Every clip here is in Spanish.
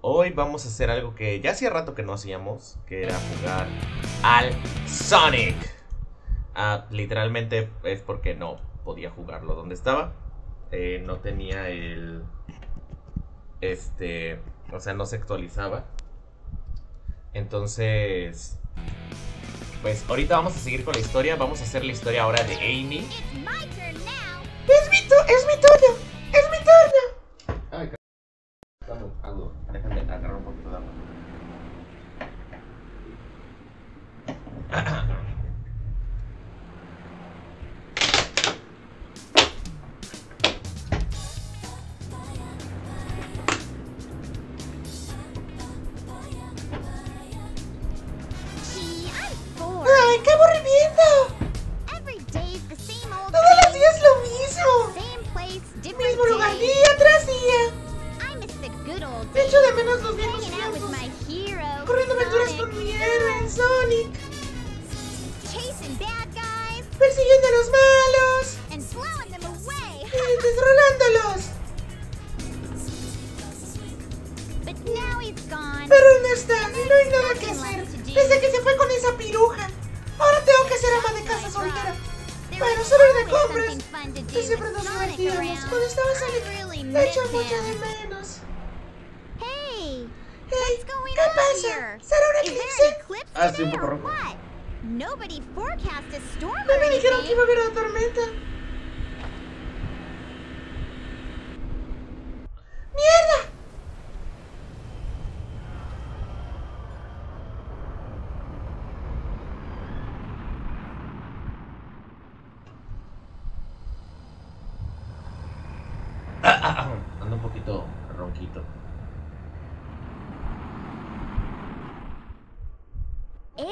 Hoy vamos a hacer algo que ya hacía rato que no hacíamos, que era jugar al Sonic. Ah, literalmente es porque no podía jugarlo donde estaba. Eh, no tenía el... Este... O sea, no se actualizaba. Entonces... Pues ahorita vamos a seguir con la historia. Vamos a hacer la historia ahora de Amy. ¡Es mi, es mi turno!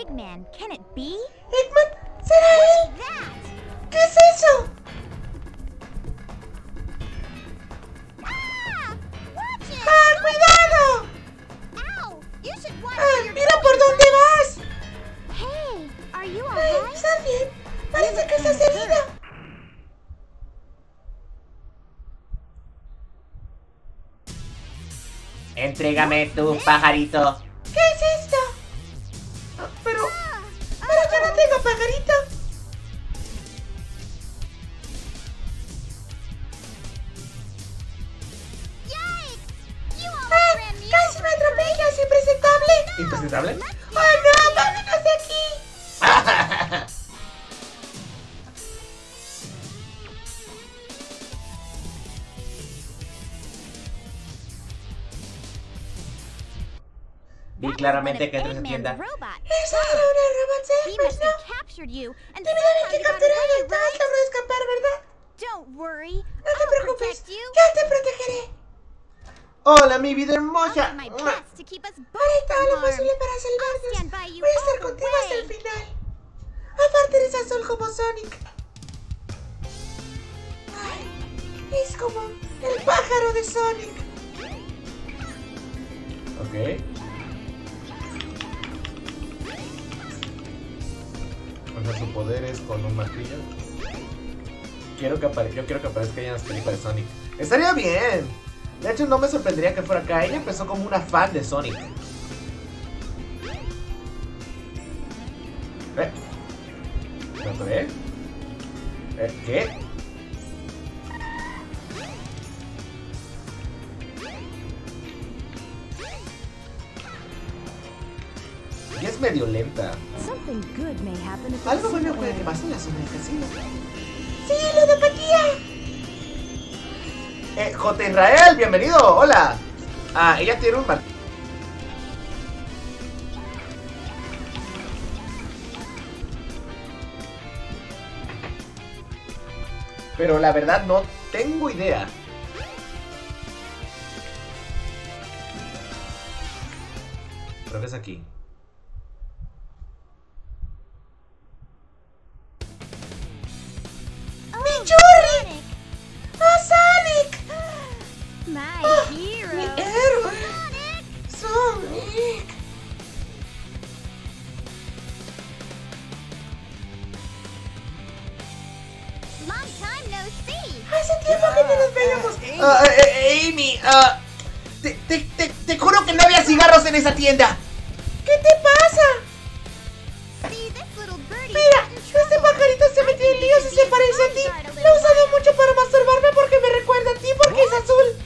Eggman, can it be? Eggman, ¿será él? ¿Qué es eso? Ah! ¡Ah, cuidado! Ow! You should watch ¡Ah, mira por dónde vas! bud. Hey, are you Ay, alright? ¿Estás bien? Parece que estás herido. Entrégame tu pajarito. He Eggman, must no! have captured you and Debe de haberte somehow you got capturado away, y right? logrado escapar, ¿verdad? Don't worry. No te preocupes, yo te protegeré. Hola, mi vida hermosa. Haré todo lo posible para salvarnos. Voy a estar contigo hasta el final. Aparte eres azul como Sonic. Ay, es como el pájaro de Sonic. Ok. O sea, su poder es con un martillo. Quiero que apare- yo quiero que aparezca ella en las películas de Sonic. Estaría bien. De hecho, no me sorprendería que fuera acá. Ella empezó como una fan de Sonic. ¿Eh? ¿Me? ¿Eh? ¿Qué? Y es medio lenta. Something good may happen if Algo bueno puede que pase en la zona de casino. ¡Sí, ludopatía! Eh, J. Israel, bienvenido, hola. Ah, ella tiene un mar- Pero la verdad no tengo idea. Creo que es aquí. ¡Mi héroe! ¡Sonic! Hace tiempo que no nos veíamos. Uh, Amy, eh, eh, ah, te, te, te, te juro que no había cigarros en esa tienda. ¿Qué te pasa? Mira, este pajarito se metió en líos y se parece a ti. Lo he usado mucho para masturbarme porque me recuerda a ti porque es azul.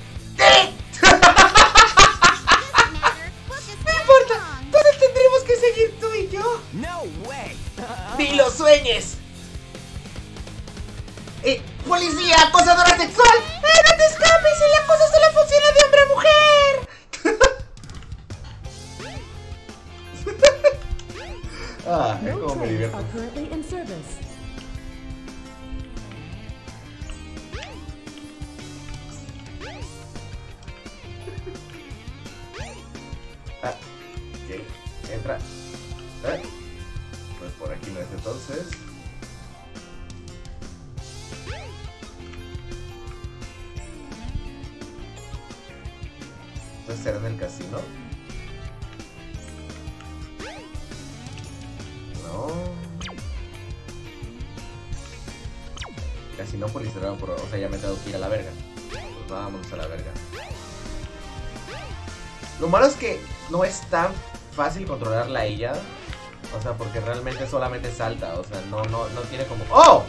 por aquí no es este entonces. Entonces será en el casino. no será por... O sea, ya me tengo que ir a la verga. Pues vámonos a la verga. Lo malo es que no es tan fácil controlarla a ella. O sea, porque realmente solamente salta. O sea, no, no, no tiene como... ¡Oh!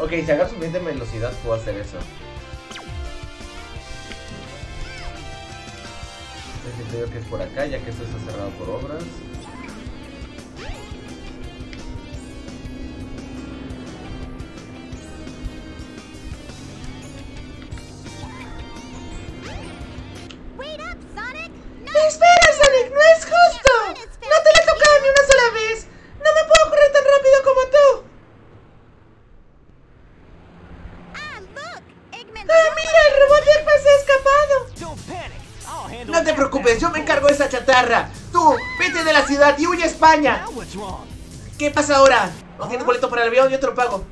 Ok, si haga suficiente velocidad puedo hacer eso. Es que que es por acá, ya que esto está cerrado por obras. ¿Qué pasa ahora? ¿No tienes boletos para el avión? Yo te lo pago.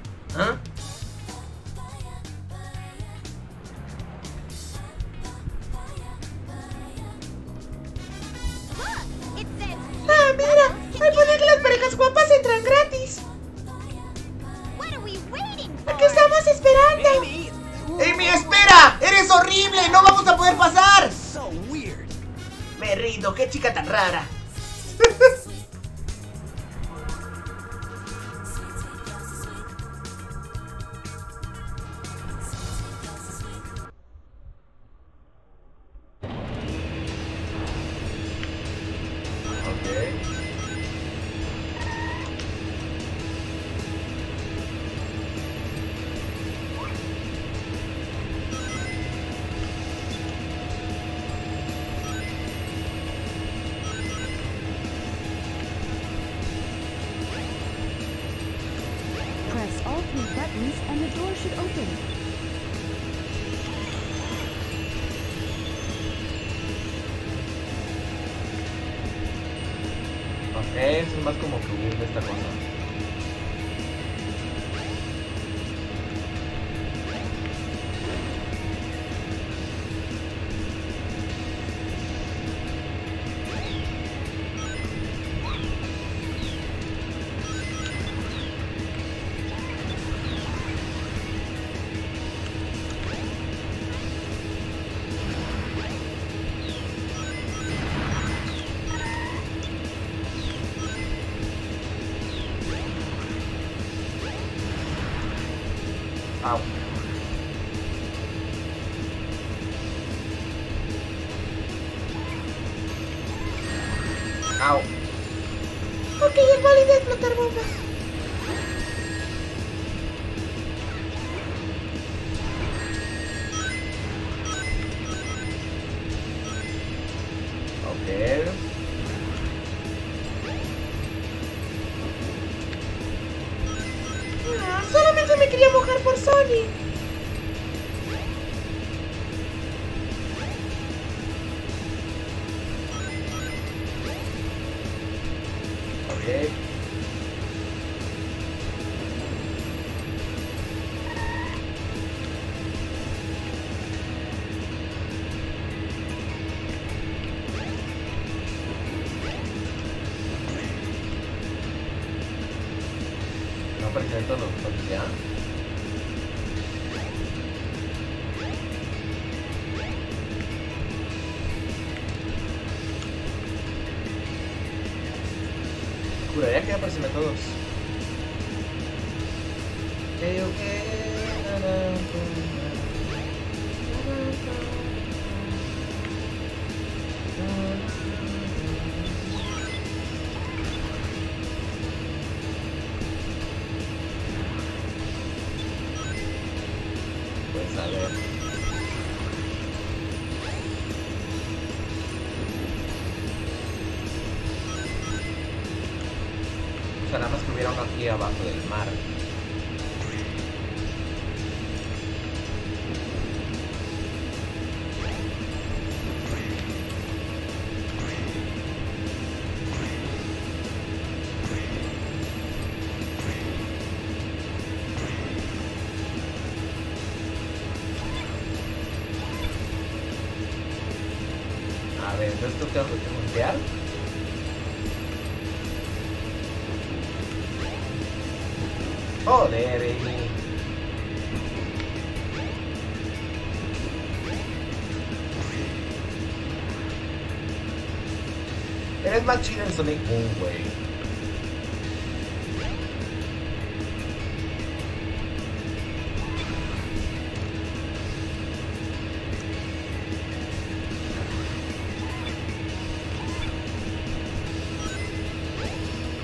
Más chido en Sonic Boom, güey.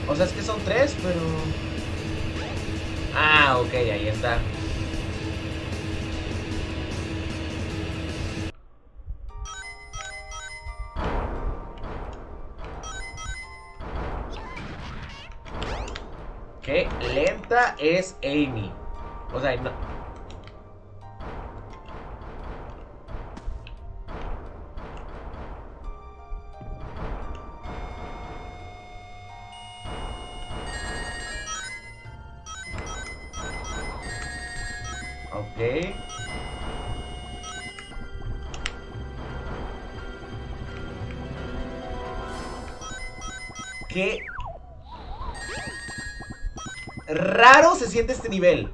O sea, es que son tres, pero... Ah, ok, ahí está. Es Amy. O sea, no... siente este nivel.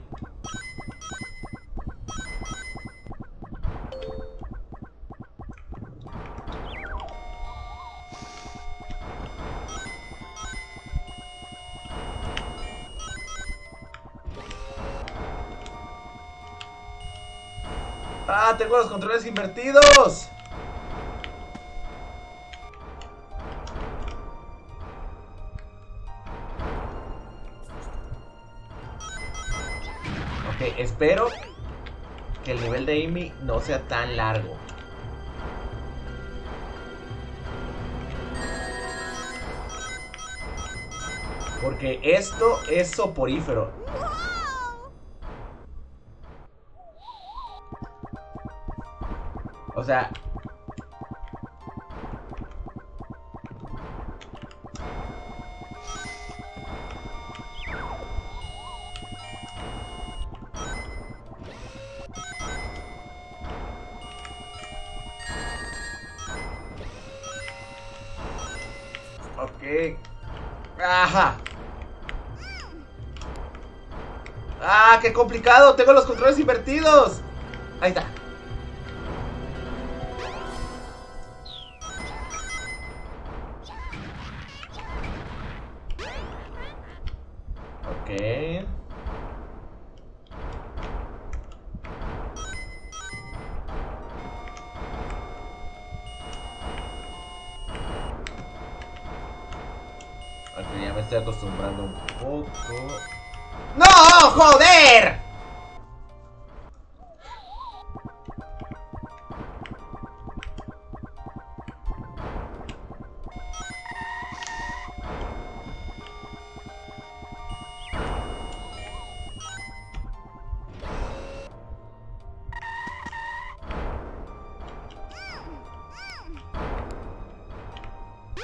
Ah, tengo los controles invertidos. No sea tan largo. Porque esto es soporífero. O sea... Tengo los controles invertidos. Ahí está.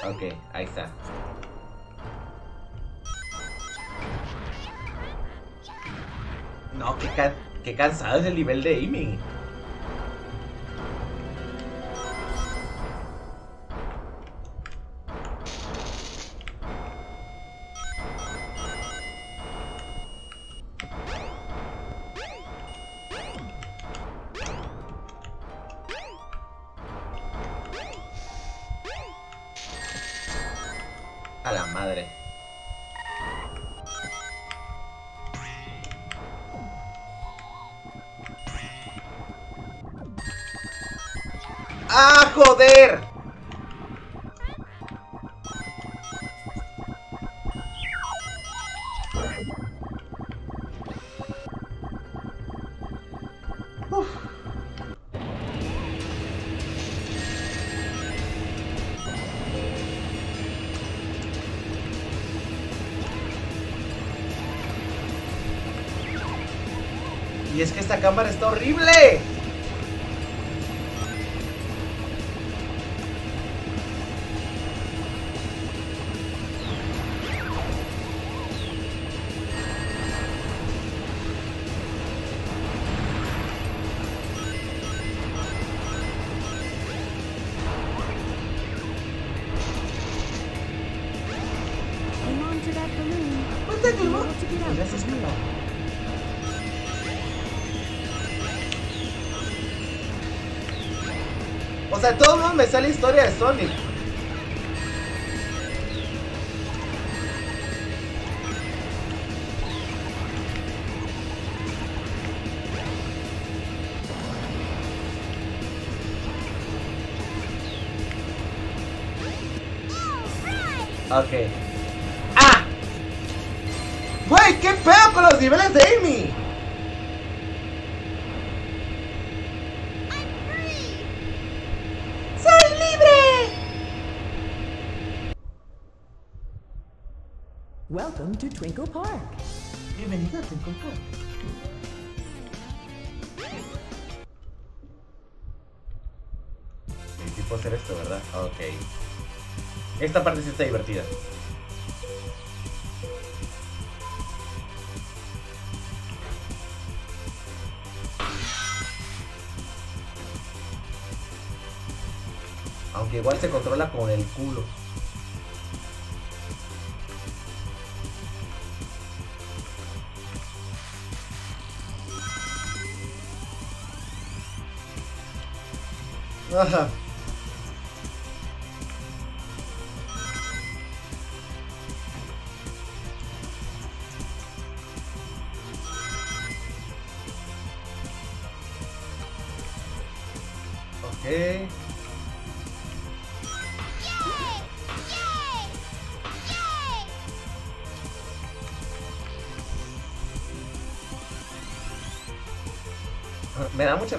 Ok, ahí está. No, qué, ca- cansado es el nivel de Amy. Twinkle Park. Bienvenido a Twinkle Park. Puedo hacer esto, ¿verdad? Ok. Esta parte sí está divertida. Aunque igual se controla con el culo. Ajá.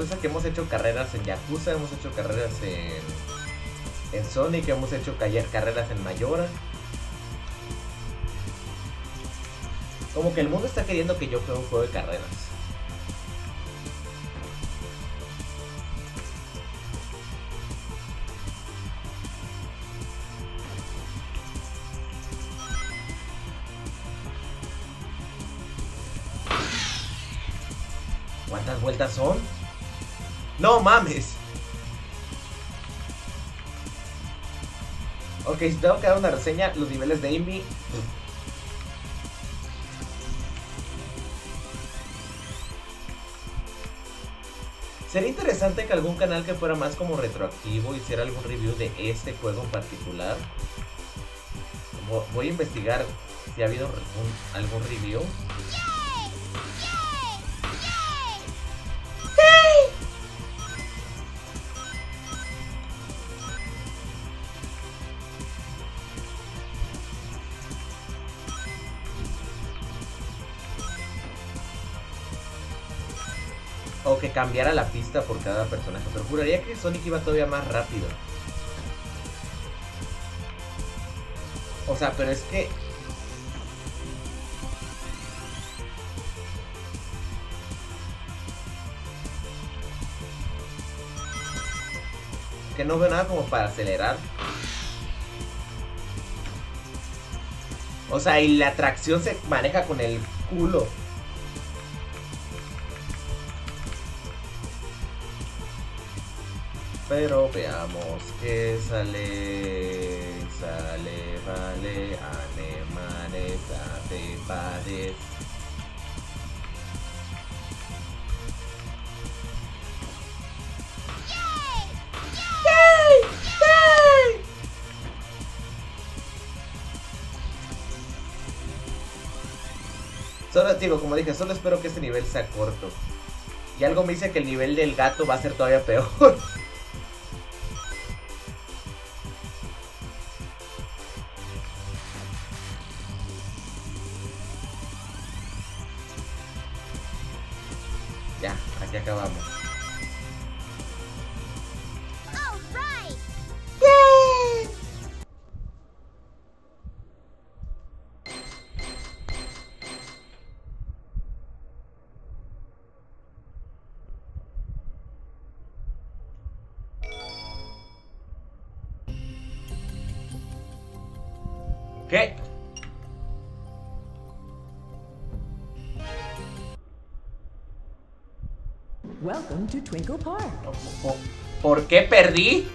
Que hemos hecho carreras en Yakuza, hemos hecho carreras en, en Sonic, hemos hecho carreras en Mayora. Como que el mundo está queriendo que yo juegue un juego de carreras. Mames. Ok, si tengo que dar una reseña, los niveles de Amy. Sería interesante que algún canal que fuera más como retroactivo hiciera algún review de este juego en particular. Vo- Voy a investigar si ha habido algún review. Cambiara la pista por cada personaje. Pero juraría que Sonic iba todavía más rápido. O sea, pero es que. Que no veo nada como para acelerar. O sea, y la tracción se maneja con el culo. veamos que sale, sale, vale, alemanes, ave, pares. Solo, digo, como dije, solo espero que este nivel sea corto. Y algo me dice que el nivel del gato va a ser todavía peor. Ya, aquí acabamos. Welcome to Twinkle Park. ¿Por- ¿Por qué perdí?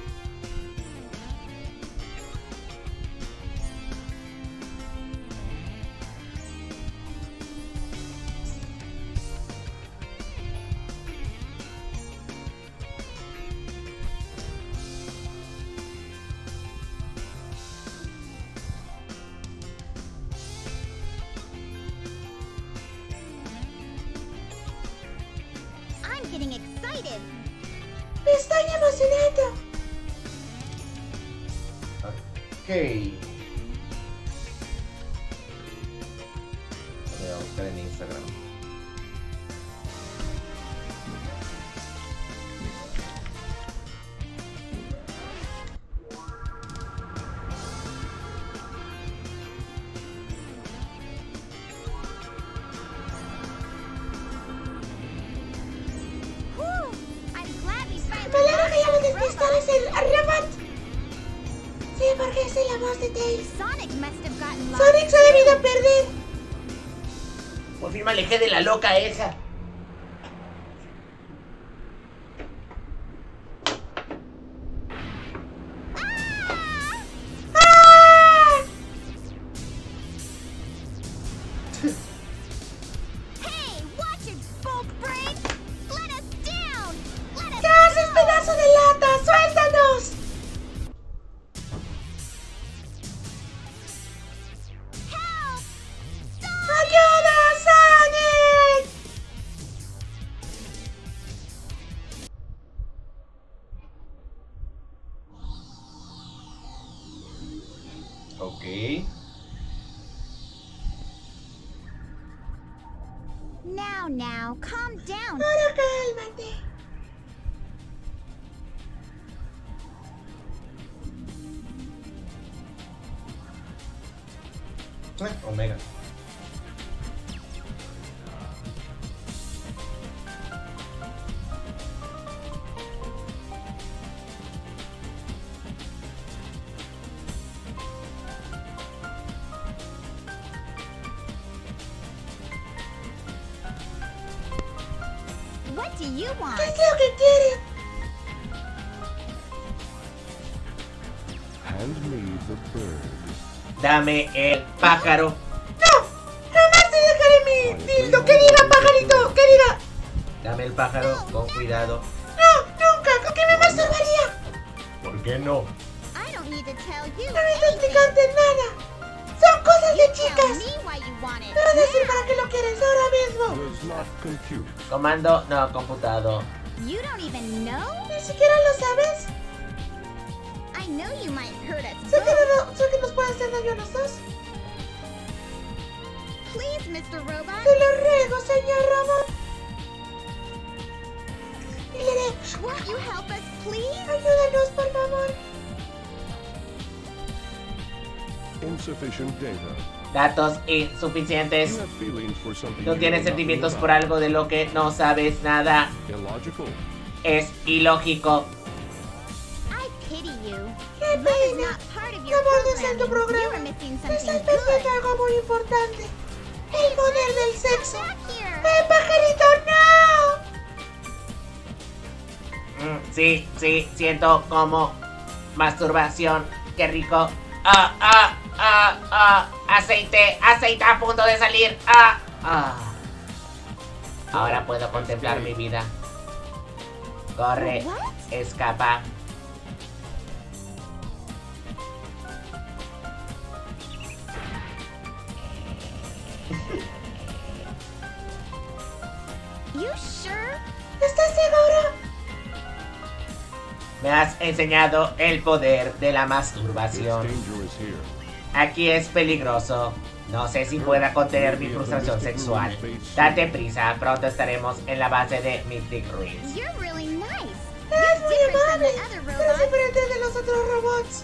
Loca. What do you want? ¿Qué es lo que quiere? Hand me the bird. Dame el pájaro. ¡No! ¡Jamás te dejaré mi dildo! ¡Que diga, pajarito! ¡Que diga! Dame el pájaro con cuidado. ¡No! ¡Nunca! ¿Con qué me masturbaría? ¿Por qué no? I don't need to tell you. No necesito explicarte nada. Son cosas de chicas. Me vas a decir para qué lo quieres ahora mismo. Comando, no, computado. You don't even know? Ni siquiera lo sabes. I know you might hurt us Sé que, no, sé que nos puede hacer daño a los dos. Please, Mr. Robot. Te lo ruego, señor robot. Y le Won't you help us, please? ayúdanos, por favor. Insufficient data. Datos insuficientes. No tienes sentimientos por algo de lo que no sabes nada. Es ilógico. ¡Qué pena! not part of ¡Qué your bordes en tu programa! Estás perdiendo algo muy importante. El poder del sexo. ¡Eh, pajarito, no! Mm, sí, sí, siento como masturbación. Qué rico. Ah, ah, ah, ah. Aceite, aceite a punto de salir. Ah, ah. Ahora puedo contemplar mi vida. Corre, escapa. You sure? ¿Estás seguro? Me has enseñado el poder de la It's masturbación. Aquí es peligroso. No sé si pueda contener mi frustración sexual. Date prisa, pronto estaremos en la base de Mystic Ruins. Es muy amable, the other pero es robots. diferente de los otros robots.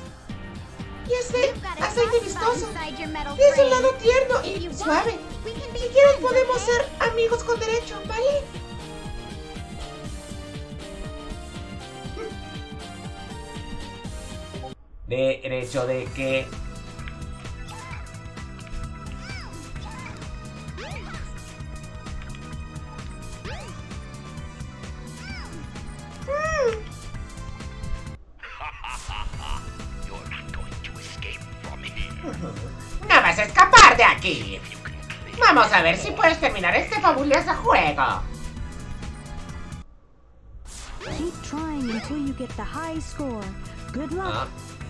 Y es de You've got a aceite vistoso. Tienes un lado tierno If y suave. Si quieres podemos ser amigos con derecho, ¿vale? Derecho de que... No vas a escapar de aquí. Vamos a ver si puedes terminar este fabuloso juego. Keep trying until you get the high score. Good luck. Ah.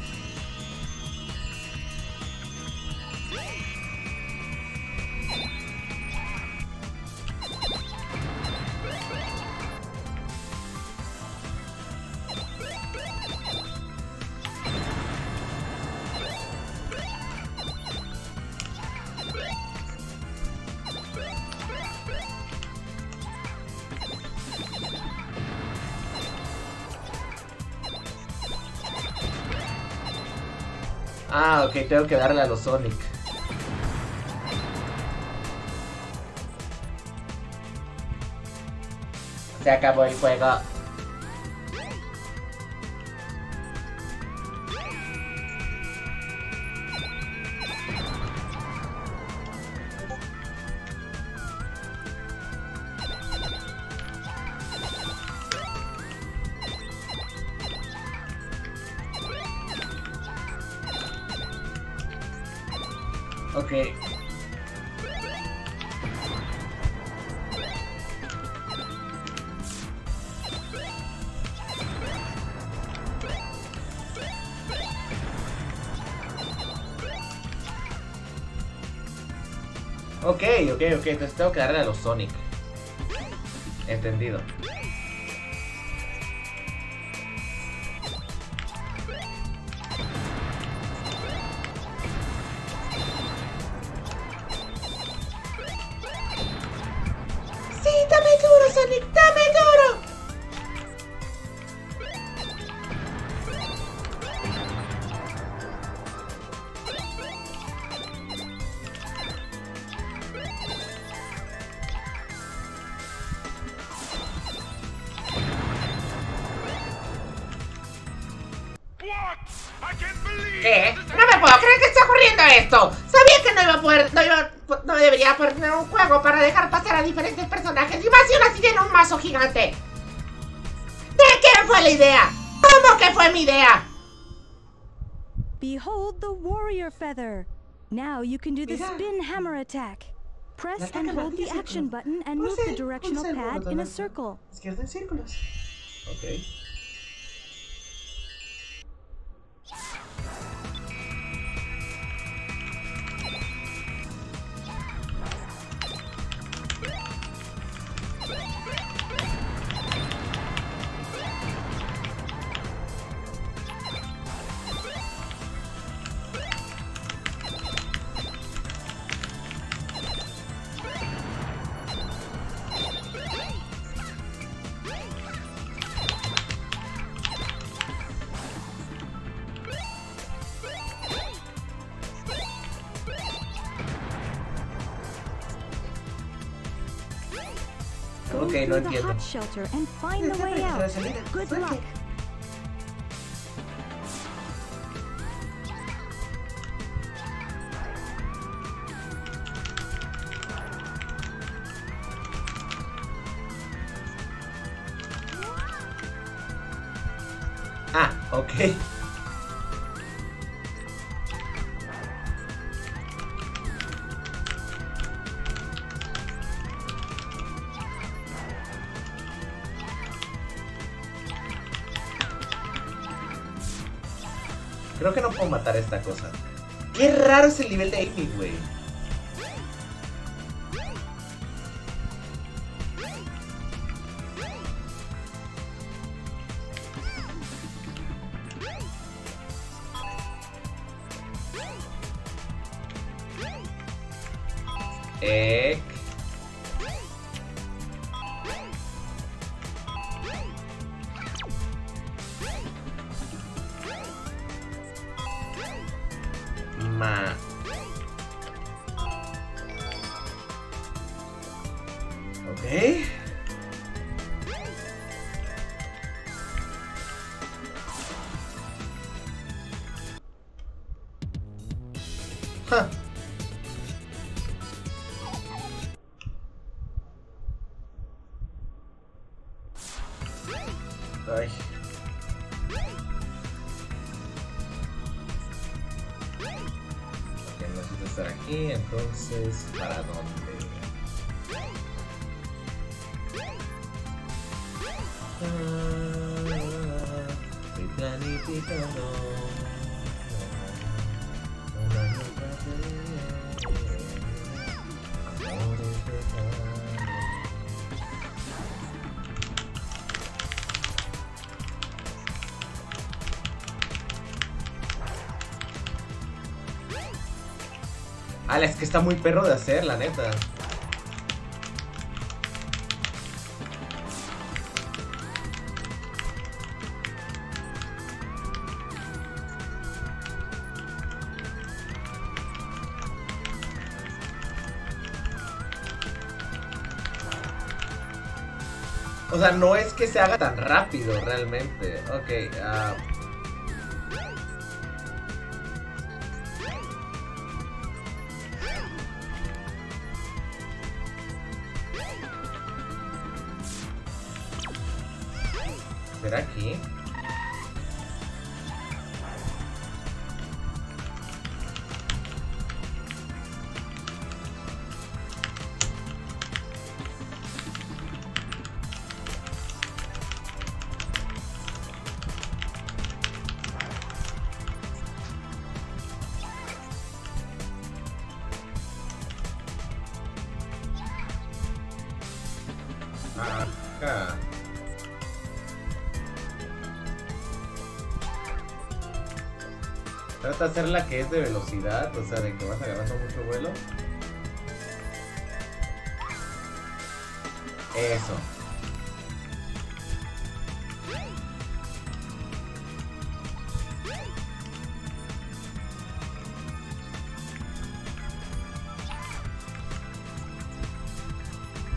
Tengo que darle a los Sonic. Se acabó el juego. Ok, entonces tengo que darle a los Sonic. Entendido. Hold the action button and move the directional pad in a circle. Okay. De salida. Good Suerte. luck. Esta cosa. Qué raro es el nivel de Amy, güey. Es que está muy perro de hacer, la neta. O sea, no es que se haga tan rápido realmente. Ok, ah. ¿Será aquí? Hacer la que es de velocidad, o sea, de que vas agarrando mucho vuelo. Eso.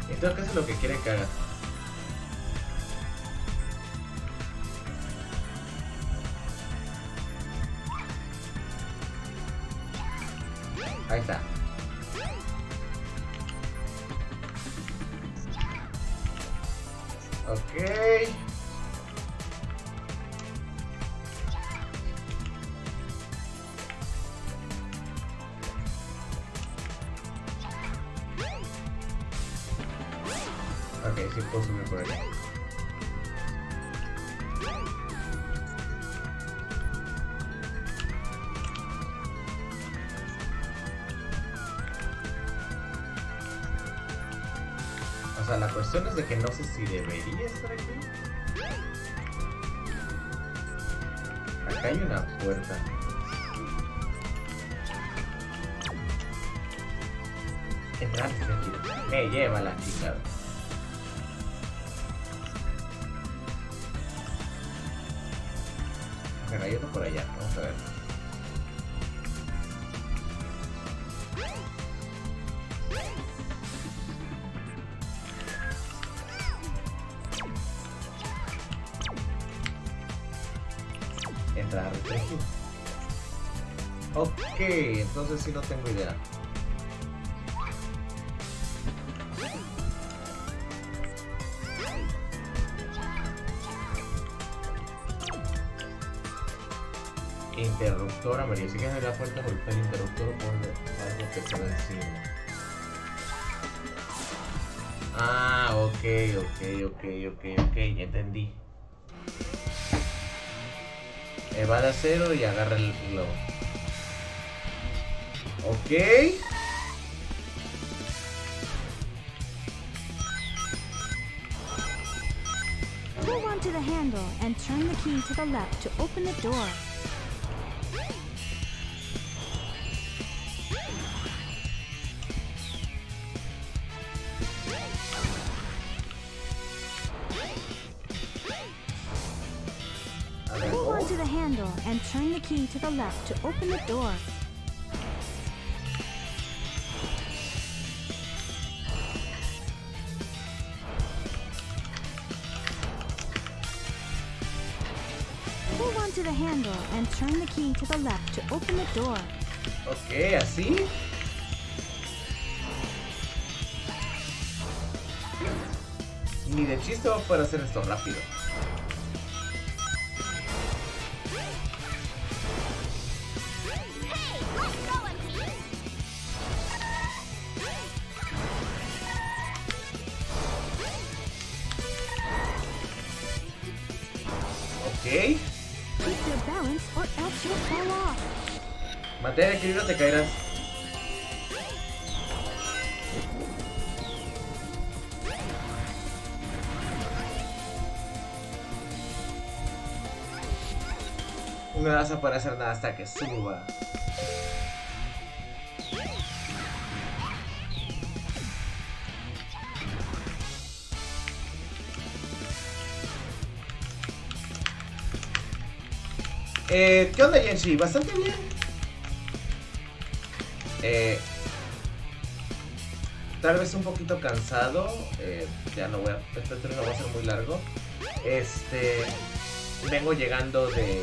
Entonces, ¿qué es lo que quiere que haga? Entonces sí no tengo idea. Interruptor amarillo. Si quieres abrir la puerta, golpea el interruptor o ponle algo que se encima. Ah, ok, ok, ok, ok, ok, ya entendí. Evada cero y agarra el globo. Ok. Hold on to the handle and turn the key to the left to open the door. A ver, Hold on oh, to the handle and turn the key to the left to open the door. And turn the key to the left to open the door. Ok, así. Ni de chiste va a poder hacer esto rápido. Hasta que suba. Eh, ¿Qué onda, Yenshi? Bastante bien. Eh, tal vez un poquito cansado. eh, ya no voy a. Este turno va a ser muy largo. Este. Vengo llegando de.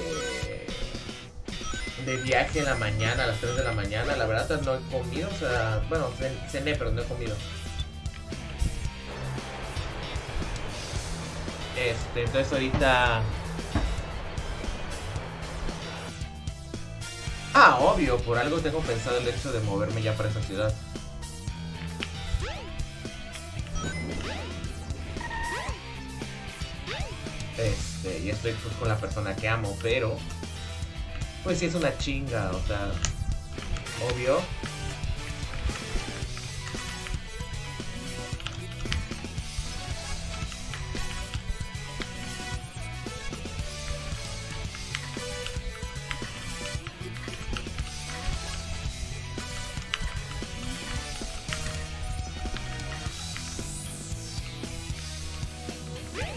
Viaje en la mañana, a las 3 de la mañana. La verdad, no he comido. O sea, bueno, cen- cené, pero no he comido. Este, entonces ahorita. Ah, obvio, por algo tengo pensado el hecho de moverme ya para esa ciudad. Este, y estoy pues con la persona que amo, pero pues sí es una chinga, o sea, obvio.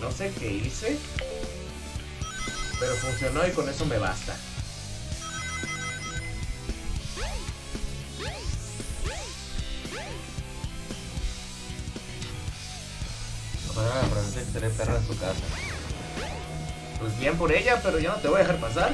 No sé qué hice, pero funcionó y con eso me basta. Tener perra en su casa. Pues bien por ella, pero yo no te voy a dejar pasar.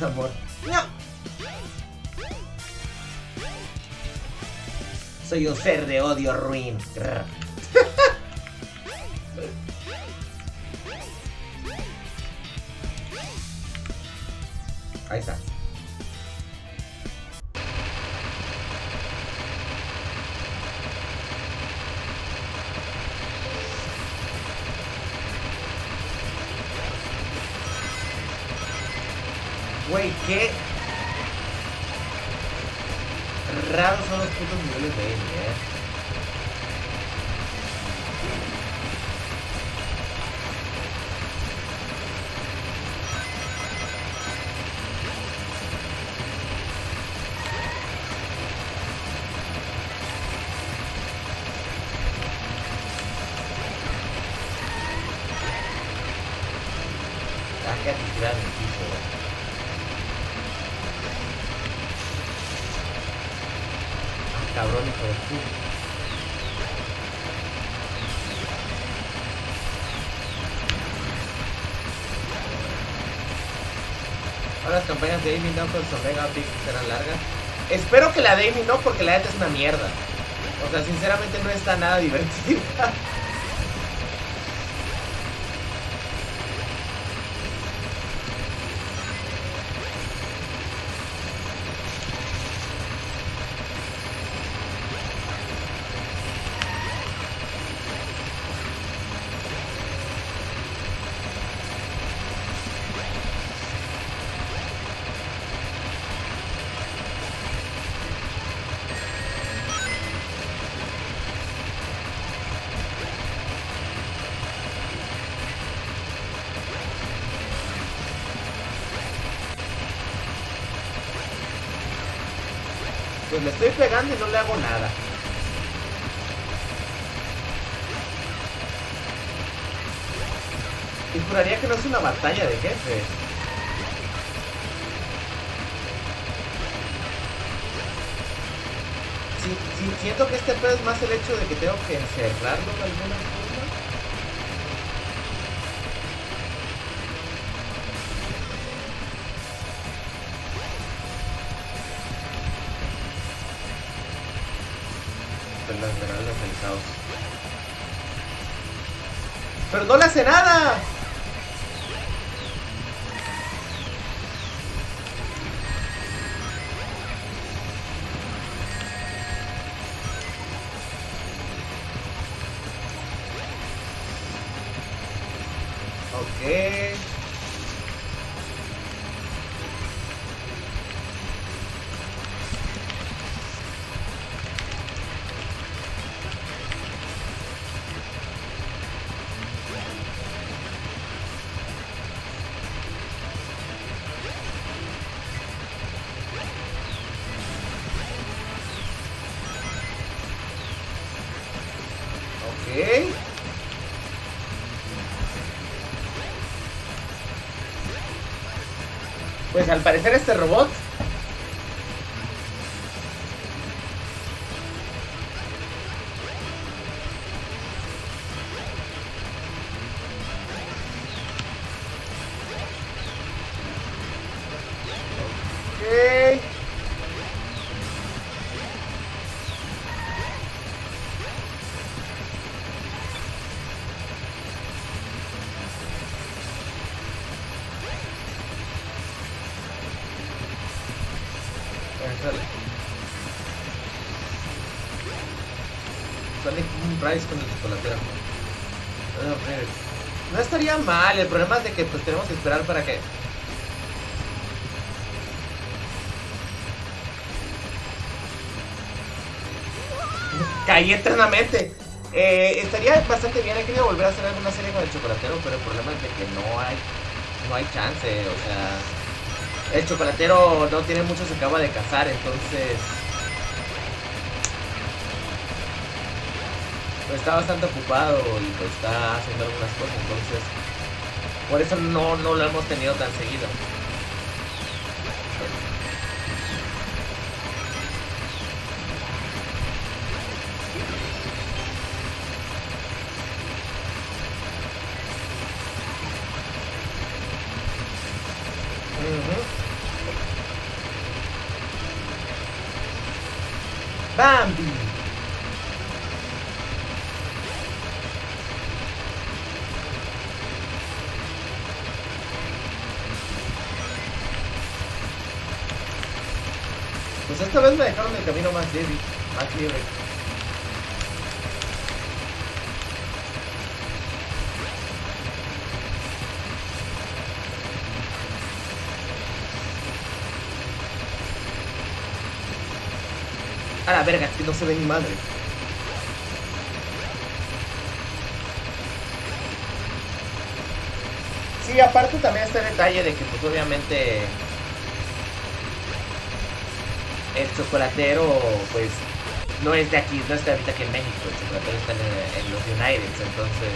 ¡No! Soy un ser de odio ruin. Grr. Amy no con Omega Big serán largas. Espero que la Amy no, porque la neta es una mierda. O sea, sinceramente no está nada divertida. Le estoy pegando y no le hago nada. Y juraría que no es una batalla de jefes. Sí, siento que este pedo es más el hecho de que tengo que encerrarlo de alguna forma. ¡Pero no le hace nada! Parecer este robot el problema es de que pues tenemos que esperar para que... Caí eternamente. Eh, estaría bastante bien, he querido volver a hacer alguna serie con el chocolatero, pero el problema es de que no hay, no hay chance, o sea, el chocolatero no tiene mucho, se acaba de casar, entonces pues, está bastante ocupado y pues está haciendo algunas cosas, entonces por eso no, no lo hemos tenido tan seguido. Bambi. Pues esta vez me dejaron el camino más débil, más libre. A la verga, que no se ve ni madre. Sí, aparte también está el detalle de que pues obviamente el chocolatero pues no es de aquí, no está ahorita aquí en México, el chocolatero está en, en los United, entonces...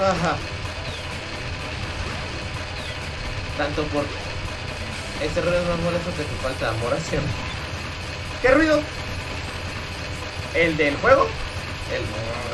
Ajá. Tanto por ese ruido es más molesto que tu falta de amor hacia. ¿Qué ruido? ¿El del juego? El...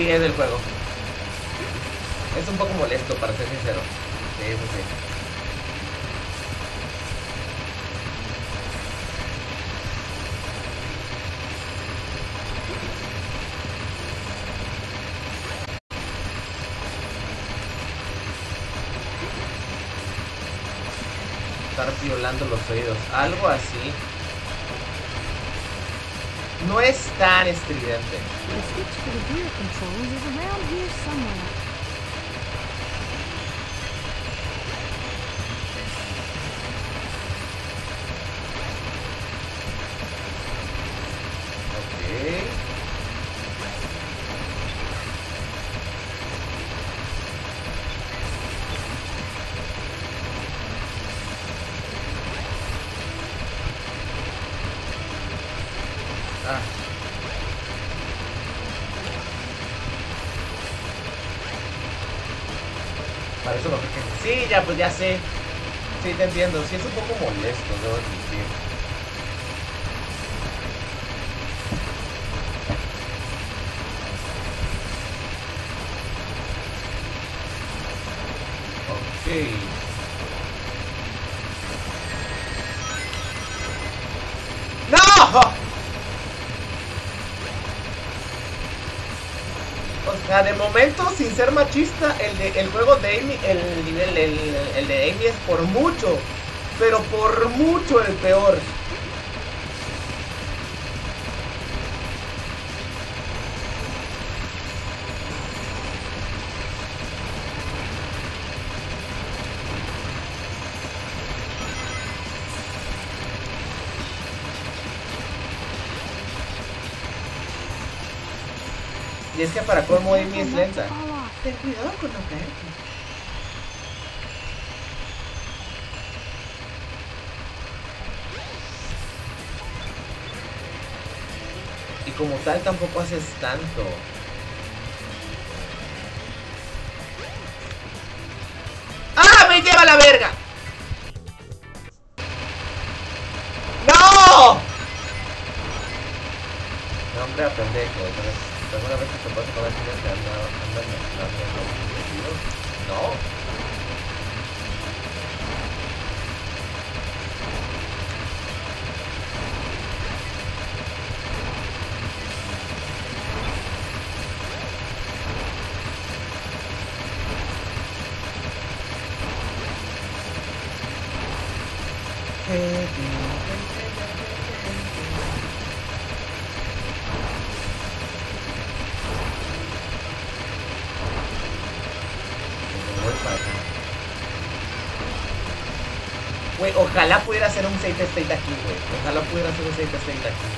Ah, sí, es del juego. Es un poco molesto, para ser sincero. Sí, eso sí. estar violando los oídos. Algo así. Tan estridente. Pues ya sé. Sí, te entiendo. Sí, es un poco molesto, debo admitir. Ok. Sea, de momento, sin ser machista, el, de, el juego de Amy, el nivel, el, el de Amy es por mucho, pero por mucho el peor. Y es que para colmo Amy es lenta. Ten cuidado con no caerte. Y como tal tampoco haces tanto. Ojalá pudiera hacer un save state aquí, güey. Ojalá pudiera hacer un save state aquí.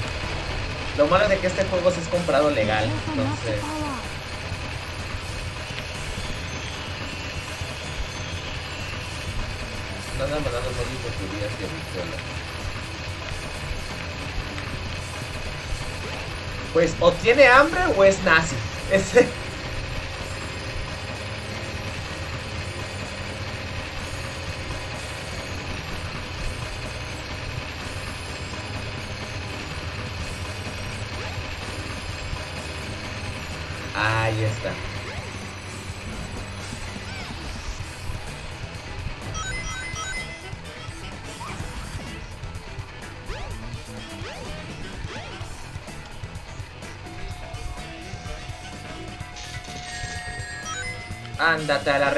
Lo malo de que este juego sí es comprado legal. Entonces, fall off. no andan mandando móviles de turías y. Pues o tiene hambre o es nazi. Ese.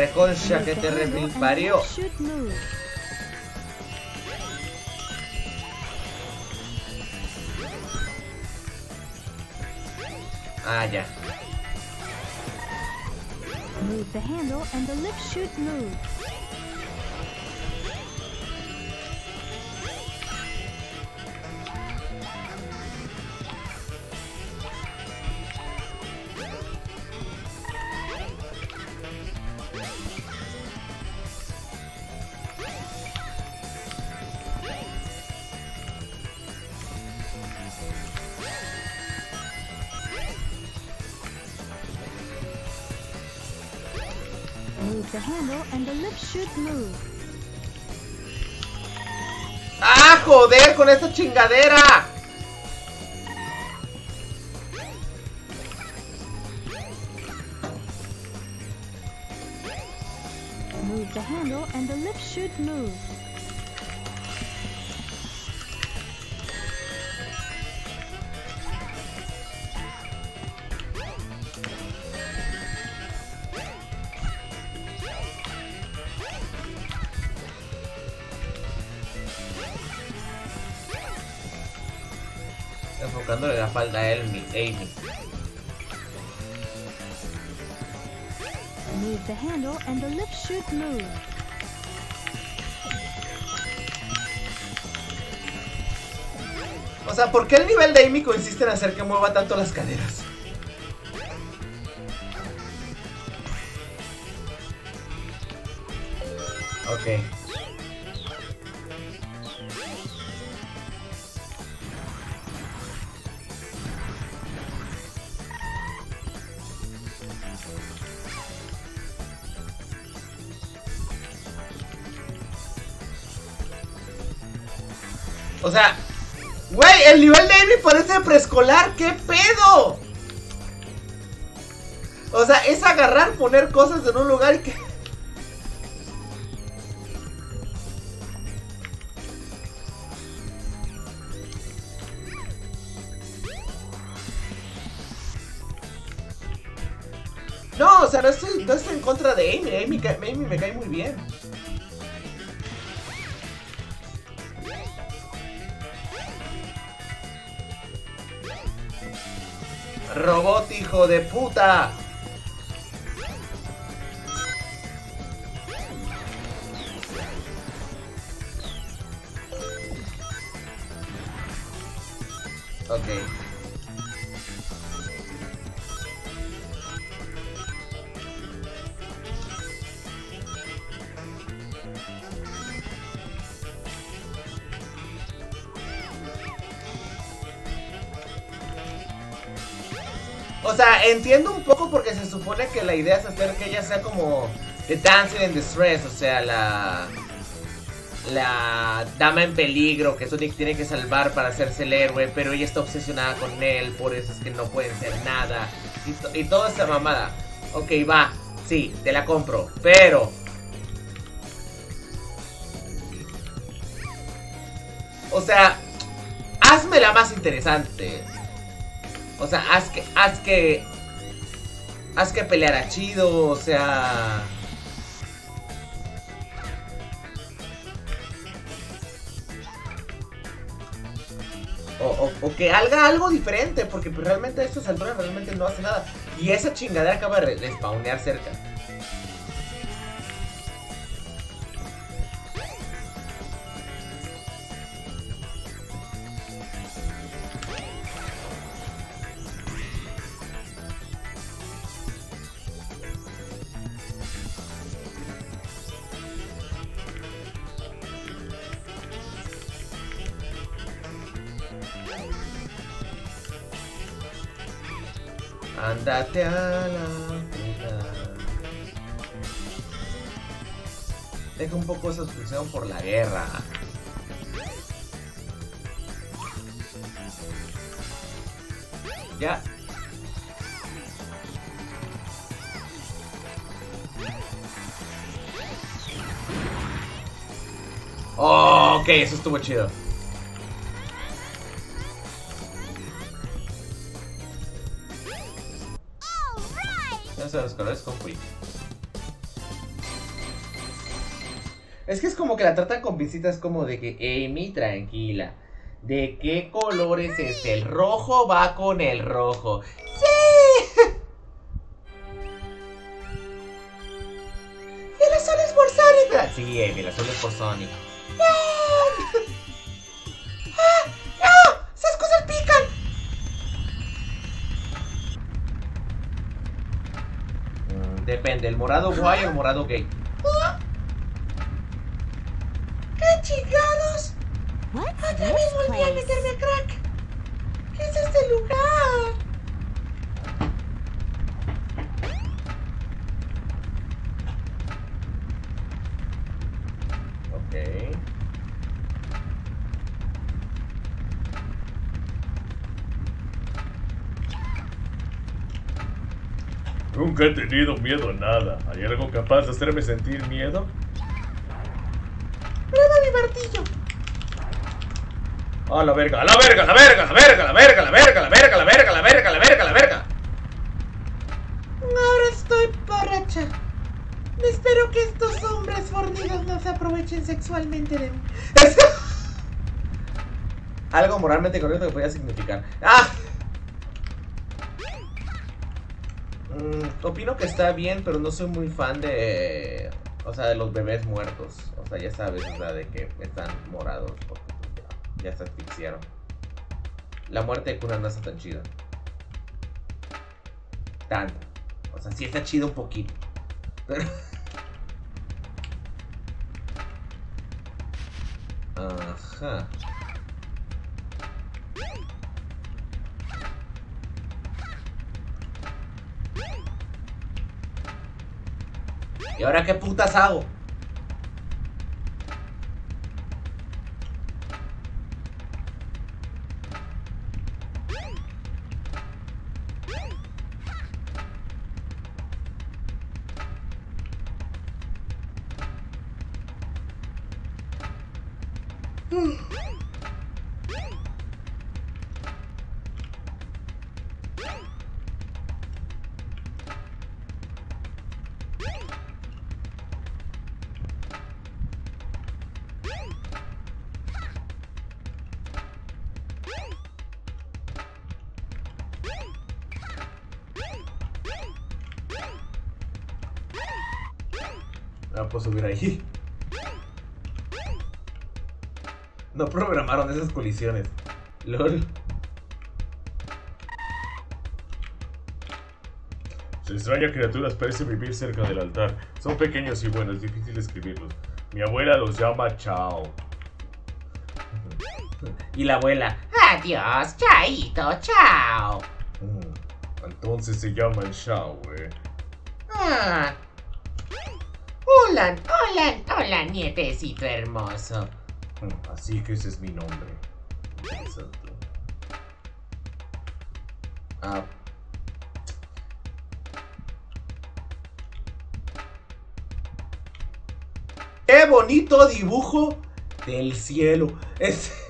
Reconcha que te the handle remil and the parió. lift should move. Ah. Move the handle and the lift should move. Handle and the lift should move. ¡Ah, joder con esta chingadera! Move the handle and the lift should move. Falda a Amy. Amy. Move the handle and the lips should move. O sea, ¿por qué el nivel de Amy consiste en hacer que mueva tanto las caderas? ¿Qué pedo? O sea, es agarrar, poner cosas en un lugar y que... No, o sea, no estoy, no estoy en contra de Amy. Amy, Amy me cae muy bien. Hijo de puta. O sea, entiendo un poco porque se supone que la idea es hacer que ella sea como The Dancing in Distress, o sea, la la dama en peligro que Sonic tiene que salvar para hacerse el héroe, pero ella está obsesionada con él, por eso es que no pueden ser nada. Y, y toda esa mamada. Ok, va, sí, te la compro, pero... O sea, hazmela más interesante. O sea, haz que, haz que, haz que peleara chido, o sea... O, o- o que haga algo diferente, porque pues, realmente estas alturas realmente no hace nada. Y esa chingadera acaba de, de spawnear cerca. Deja un poco esa obsesión por la guerra. Ya. Oh, ok, eso estuvo chido. Los colores con Quick. Es que es como que la tratan con visitas como de que, Amy, tranquila. ¿De qué color es este? El rojo va con el rojo. ¡Sí! ¡El azul es por Sonic! Sí, Amy, el azul es por Sonic. ¡No! ¡Ah! Depende, ¿el morado guay o el morado gay? ¿Qué chingados? Otra vez volví a meterme a crack. ¿Qué es este lugar? Nunca he tenido miedo a nada. ¿Hay algo capaz de hacerme sentir miedo? Prueba mi martillo. ¡A la verga! ¡A la verga! ¡A la verga! ¡A la verga! ¡A la verga! ¡A la verga! ¡A la verga! ¡A la verga! ¡A la verga! ¡A la verga! ¡A la verga! Ahora estoy borracha. Espero que estos hombres fornidos no se aprovechen sexualmente de mí. Algo moralmente correcto que podía significar. ¡Ah! Mm, opino que está bien, pero no soy muy fan de. O sea, de los bebés muertos. O sea, ya sabes, o sea, de que están morados porque ya, ya se asfixiaron. La muerte de Kuna no está tan chida. Tanto. O sea, sí está chido un poquito. Ajá. ¿Y ahora qué putas hago? Subir ahí. No programaron esas colisiones. LOL. Su extraña criaturas parece vivir cerca del altar. Son pequeños y buenos, difícil escribirlos. Mi abuela los llama Chao. Y la abuela. Adiós, chaito, chao. Mm, Entonces se llaman Shao, eh. Ah. Hola, hola, nietecito hermoso. Así que ese es mi nombre. Interesante. Ah. ¡Qué bonito dibujo del cielo! Es...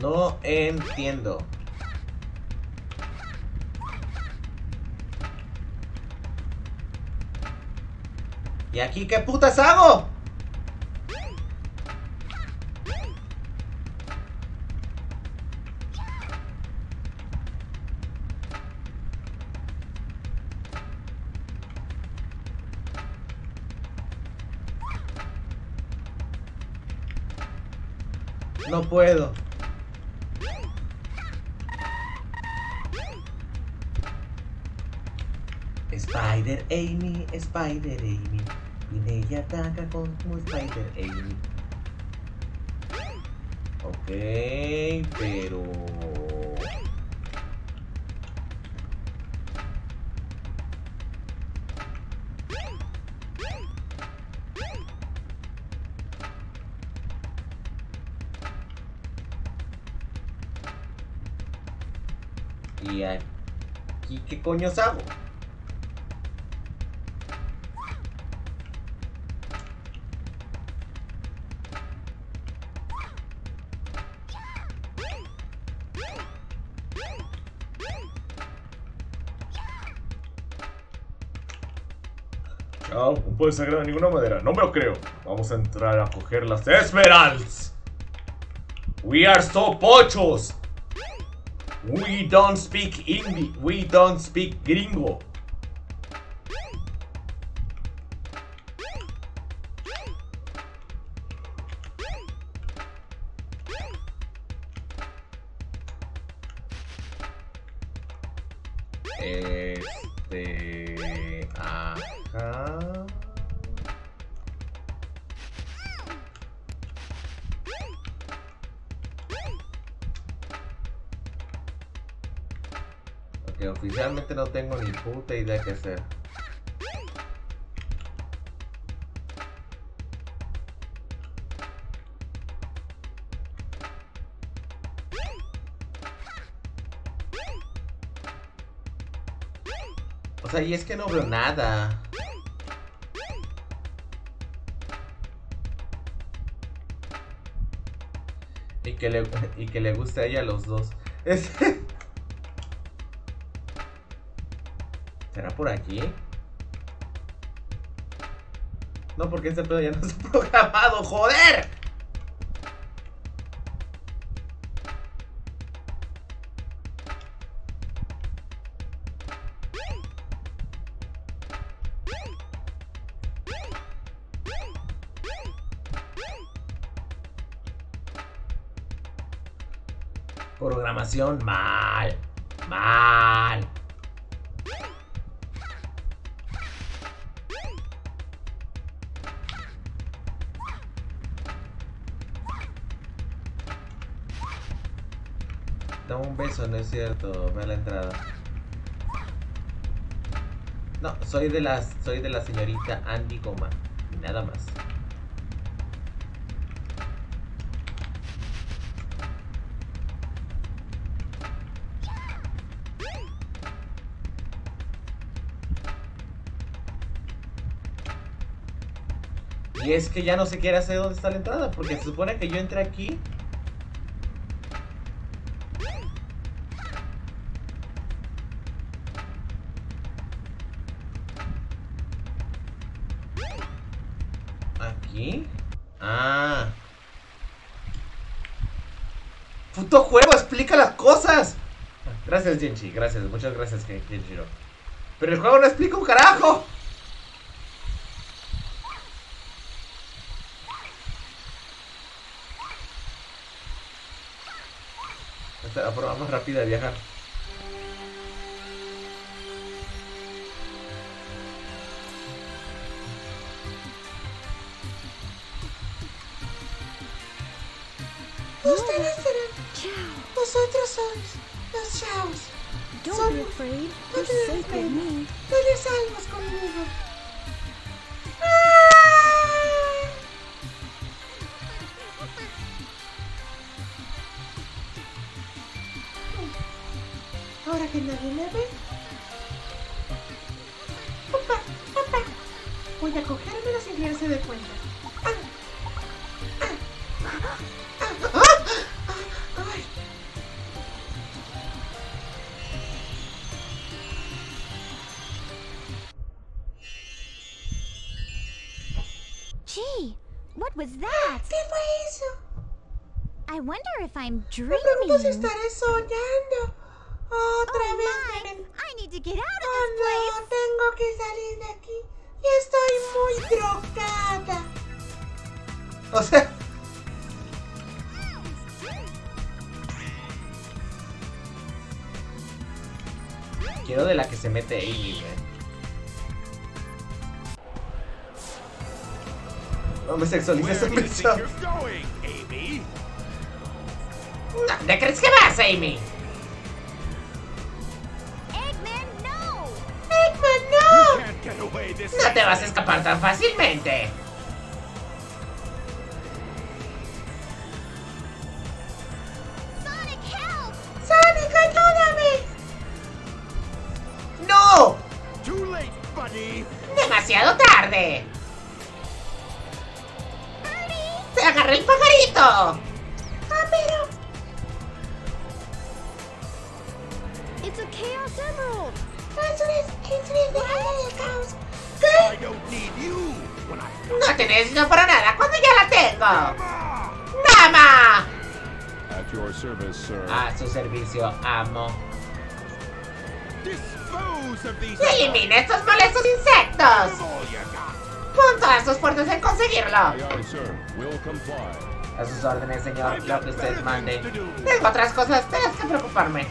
No entiendo. ¿Y aquí qué putas hago? No puedo. Amy, Spider Amy. Y ella ataca como Spider Amy. Ok, pero. ¿Y aquí qué coños hago? Puedes agregar ninguna madera. No me lo creo. Vamos a entrar a coger las Esmeralds. We are so pochos. We don't speak Hindi. We don't speak gringo. No tengo ni puta idea qué hacer. O sea, y es que no veo nada. Y que le, y que le guste a ella los dos. ¿Será por aquí? No, porque este pedo ya no está programado, joder. Programación mal. Mal. No es cierto. Ve a la entrada. No, soy de la, soy de la señorita Andy Goma. Nada más. Y es que ya no se quiere hacer dónde está la entrada, porque se supone que yo entré. ¿Aquí? Genji. Gracias. Muchas gracias, Genjiro. Pero el juego no explica un carajo. Esta es la forma más rápida de viajar. Afraid. No You're te des safe with pena. me. No le salvas conmigo. I'm Me dreaming. si estaré soñando. Otra Oh vez my! me I need to get out of Oh this no, place. tengo que salir de aquí. Y estoy muy drogada. O sea. Quiero de la que se mete Amy, güey. No me sexualices ¿Dónde crees que vas, Amy? Eggman, no! ¡Eggman, no! No te vas a escapar tan fácilmente. Servicio, amo. ¡Elimina estos molestos insectos! Pon todas sus fuerzas en conseguirlo. A sus órdenes, señor. Lo que usted mande. Tengo otras cosas de las que preocuparme.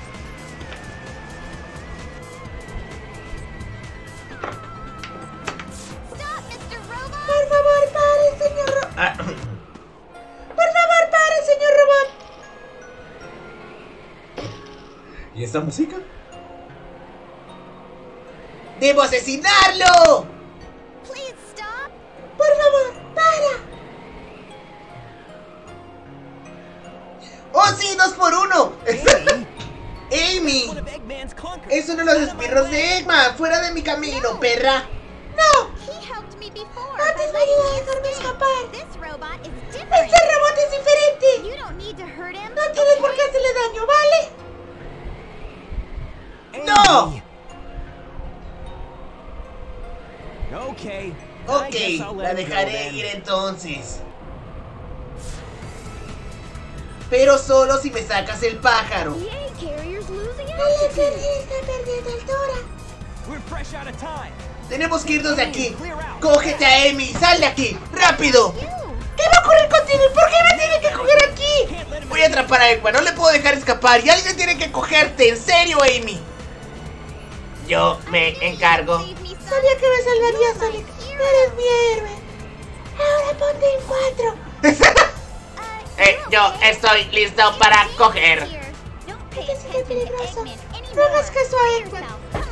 ¿Esta música? ¡Debo asesinarlo! Entonces. Pero solo si me sacas el pájaro. Tenemos que irnos de aquí. Cógete a Amy, sal de aquí, rápido. You. ¿Qué va a ocurrir contigo por qué me tiene que coger aquí? Voy a atrapar a Eggman, no le puedo dejar escapar y alguien tiene que cogerte, en serio, Amy. Yo me encargo. Sabía que me salvaría, Sonic. Eres mi héroe. Eh, yo estoy listo para coger. Peligroso. No hagas caso a Eggman.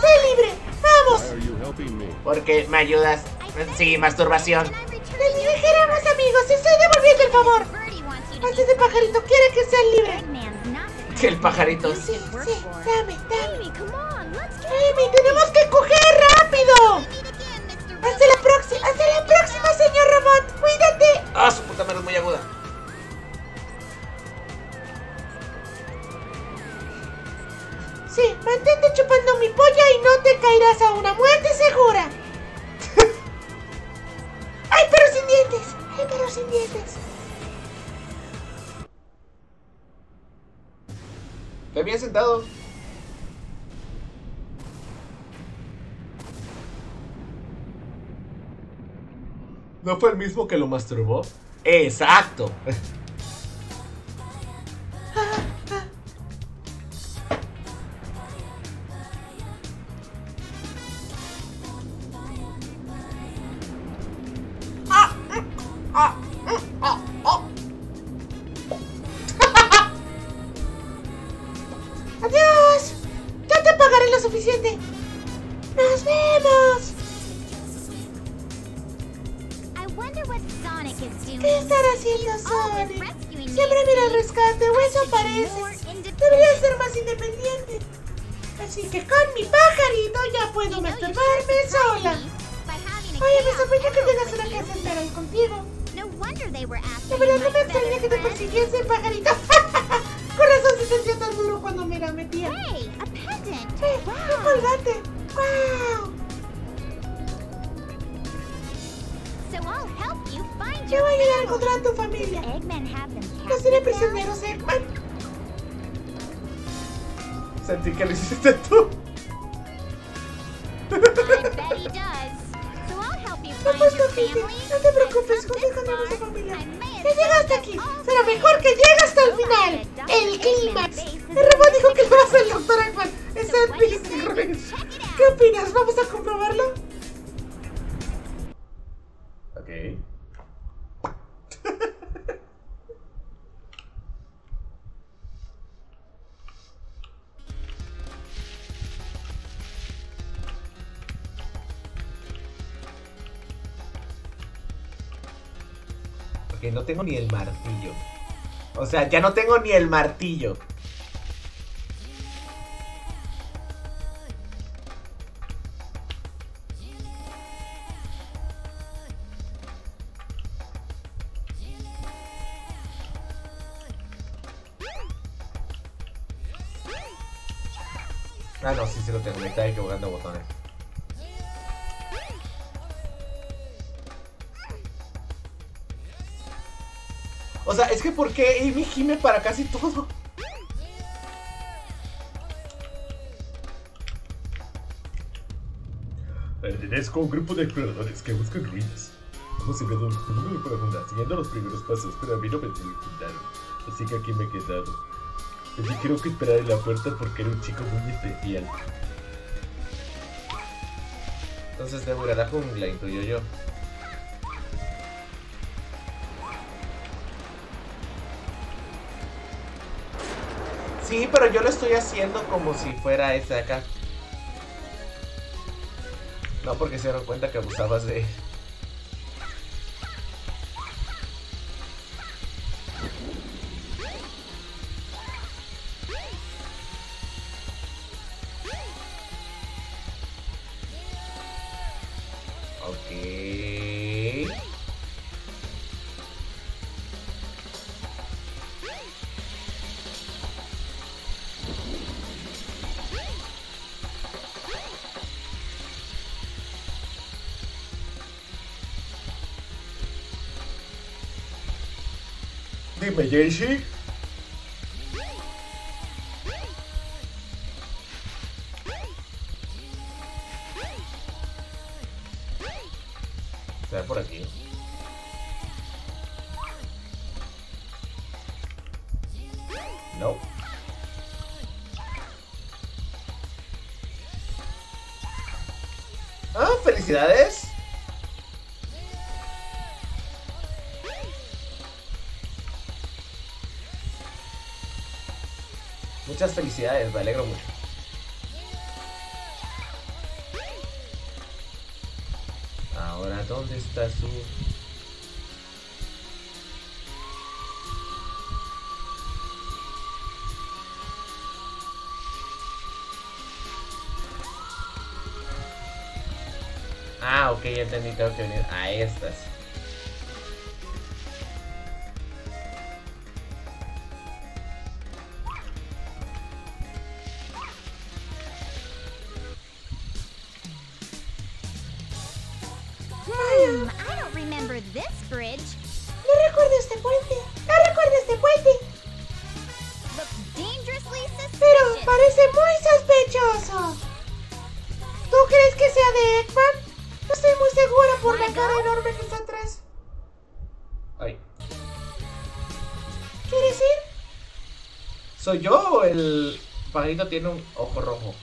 Sé libre. Vamos. Me? Porque me ayudas. Sí, masturbación. Les amigos, estoy devolviendo el favor. Antes de pajarito quiere que sea libre. Que el pajarito. Sí, sí, dame, dame. Amy, tenemos que coger rápido. Hasta la próxima, hasta la próxima, señor robot. Cuídate. Ah, su puta madre es muy aguda. Sí, mantente chupando mi polla y no te caerás a una muerte segura. ¡Ay, pero sin dientes! ¡Ay, pero sin dientes! Te bien sentado. ¿No fue el mismo que lo masturbó? Exacto. ni el martillo. O sea, ya no tengo ni el martillo. O sea, es que ¿por qué Amy gime para casi todo? Pertenezco a un grupo de exploradores que buscan ruinas. Hemos enviado un muy profunda, siguiendo los primeros pasos, pero a mí no me intentaron. Así que aquí me he quedado. Así que creo que esperar en la puerta porque era un chico muy especial. Entonces debo ir a la jungla, intuyo yo. Sí, pero yo lo estoy haciendo como si fuera ese acá. No, porque se dieron cuenta que abusabas de... Dime, Jaycee. Muchas felicidades, me alegro mucho. Ahora, ¿dónde está su...? Ah, ok, ya entendí, tengo que venir a estas. Tiene un ojo rojo?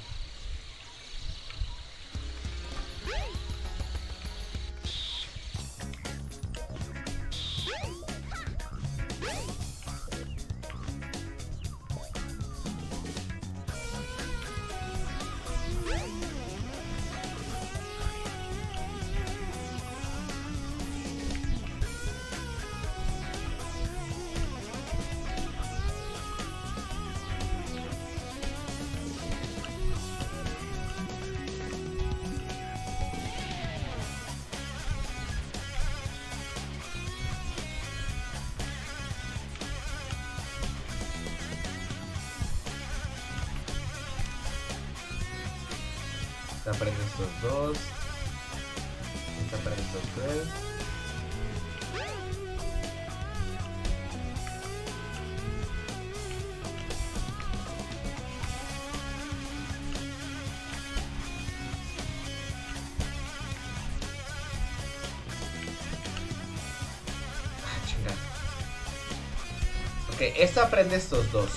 Aprende estos dos.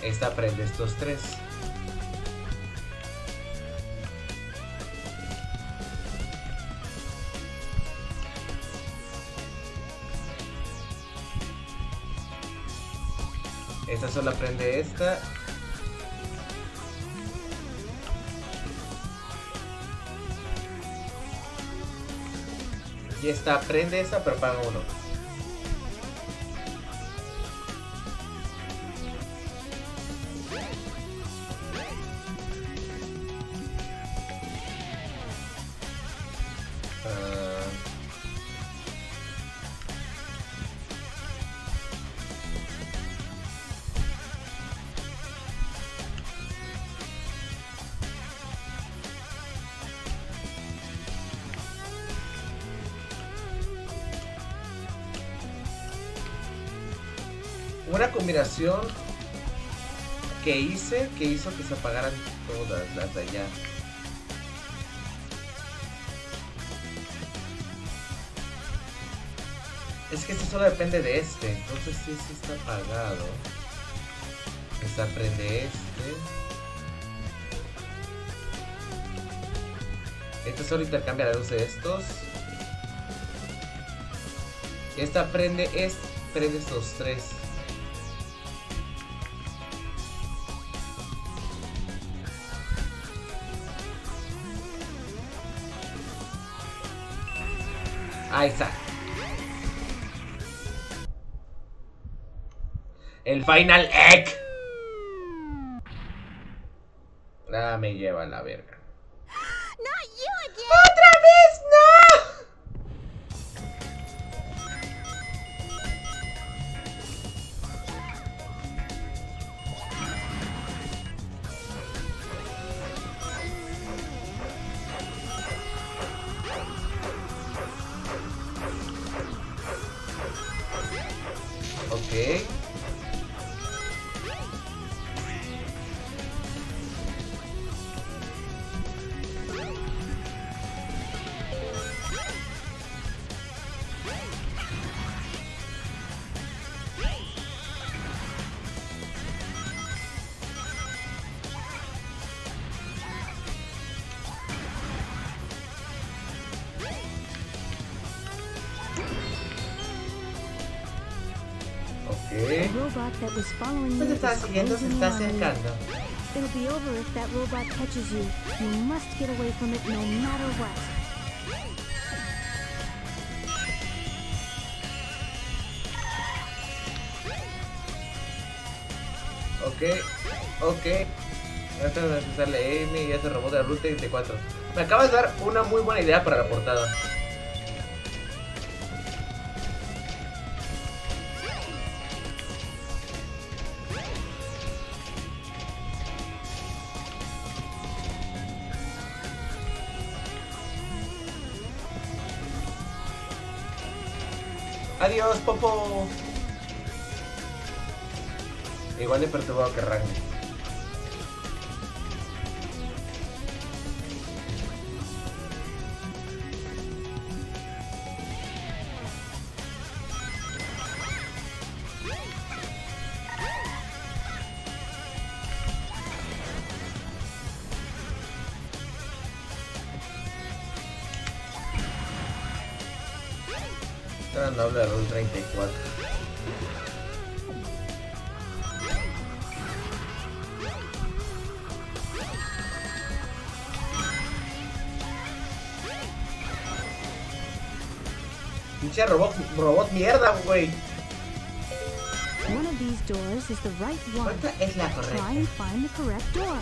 Esta aprende estos tres. Esta solo aprende esta. Y esta aprende esta, pero paga uno. Hizo que se apagaran todas las de allá. Es que este solo depende de este, entonces sí, sí está apagado. Esta prende este. Este solo intercambia la luz de estos. Esta prende es prende estos tres. El Final Egg. Ah, me lleva a la verga. You te está siguiendo, se está acercando. It'll be over if that robot catches you. You must get away from it no matter what. Ok, ok. Esta es necesarle Amy y ese robot de Route 34. Me acabas de dar una muy buena idea para la portada. Adiós, Popo. Igual le perturbado que Rangue. Find the correct door.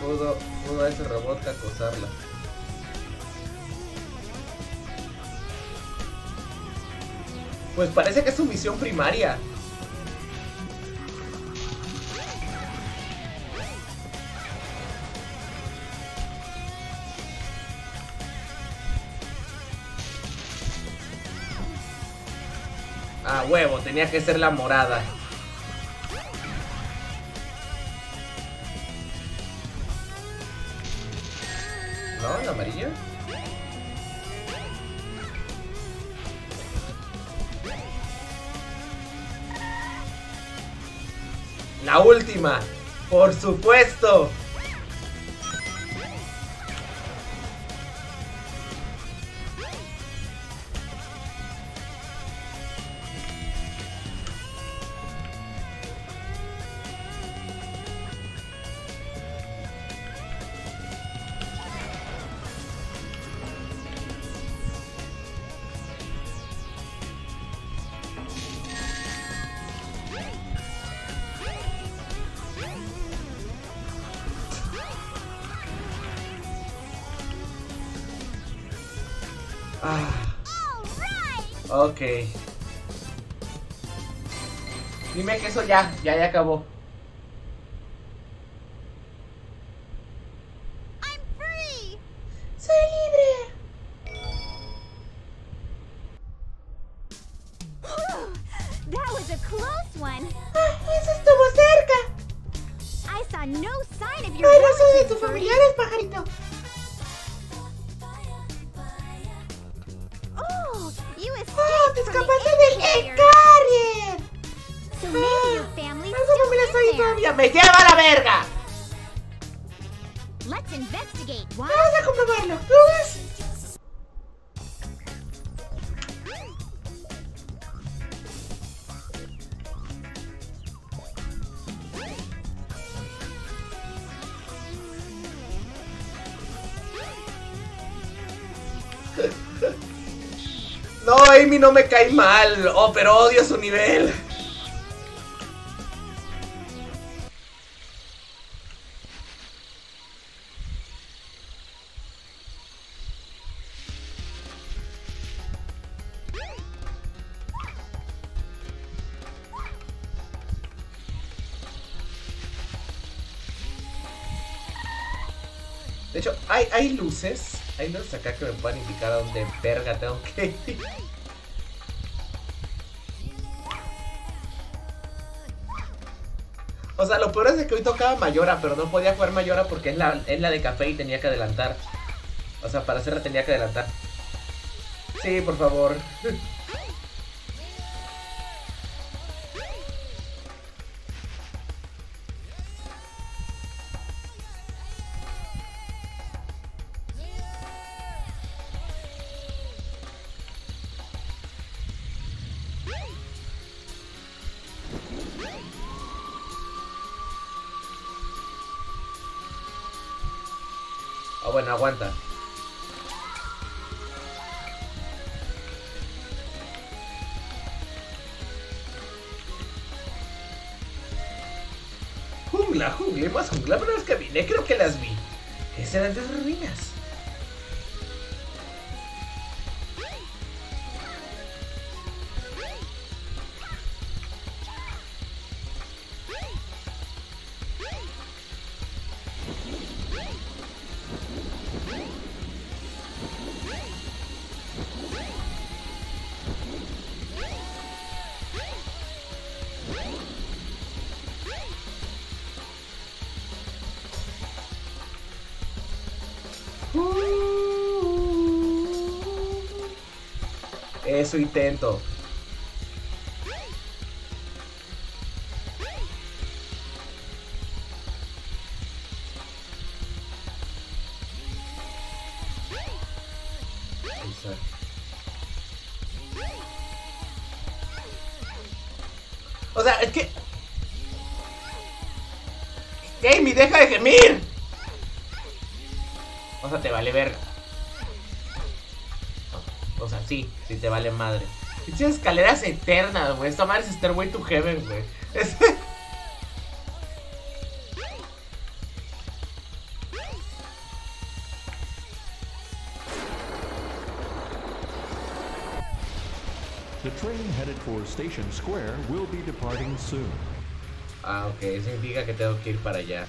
Pudo, pudo ese robot acosarla. Pues parece que es su misión primaria. Ah, huevo, tenía que ser la morada. Por supuesto. Ok. Dime que eso ya, ya, ya acabó. No, me cae mal. Oh, pero odio su nivel. De hecho, hay, hay luces. Hay luces acá que me pueden indicar a dónde verga tengo que. O sea, lo peor es que hoy tocaba Mayora, pero no podía jugar Mayora porque es la, es la de café y tenía que adelantar. O sea, para hacerla tenía que adelantar. Sí, por favor. aguanta. Eso intento. O sea, es que... Amy, deja de gemir. Vale madre. Pinches escaleras eternas, güey. Esta madre es Stairway to Heaven, güey. Es- The train headed for Station Square will be departing soon. Ah, ok. Eso indica que tengo que ir para allá.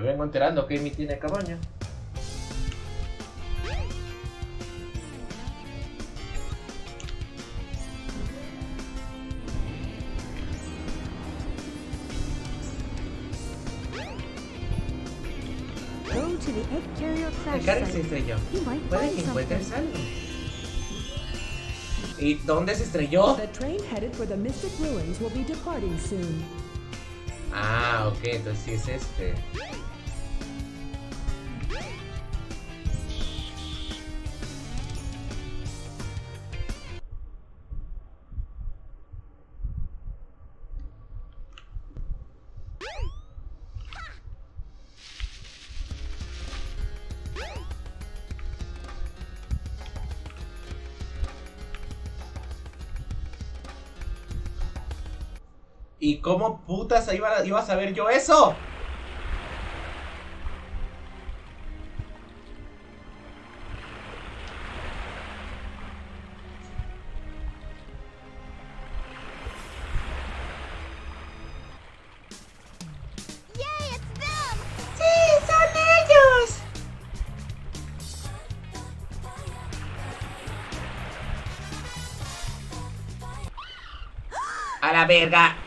Me vengo enterando que Amy tiene cabaña. Site. estrelló. Puede que encuentres algo. ¿Y dónde se estrelló? Ah, ok, entonces sí es este. Y vas a ver yo eso, sí, son ellos. A la verga.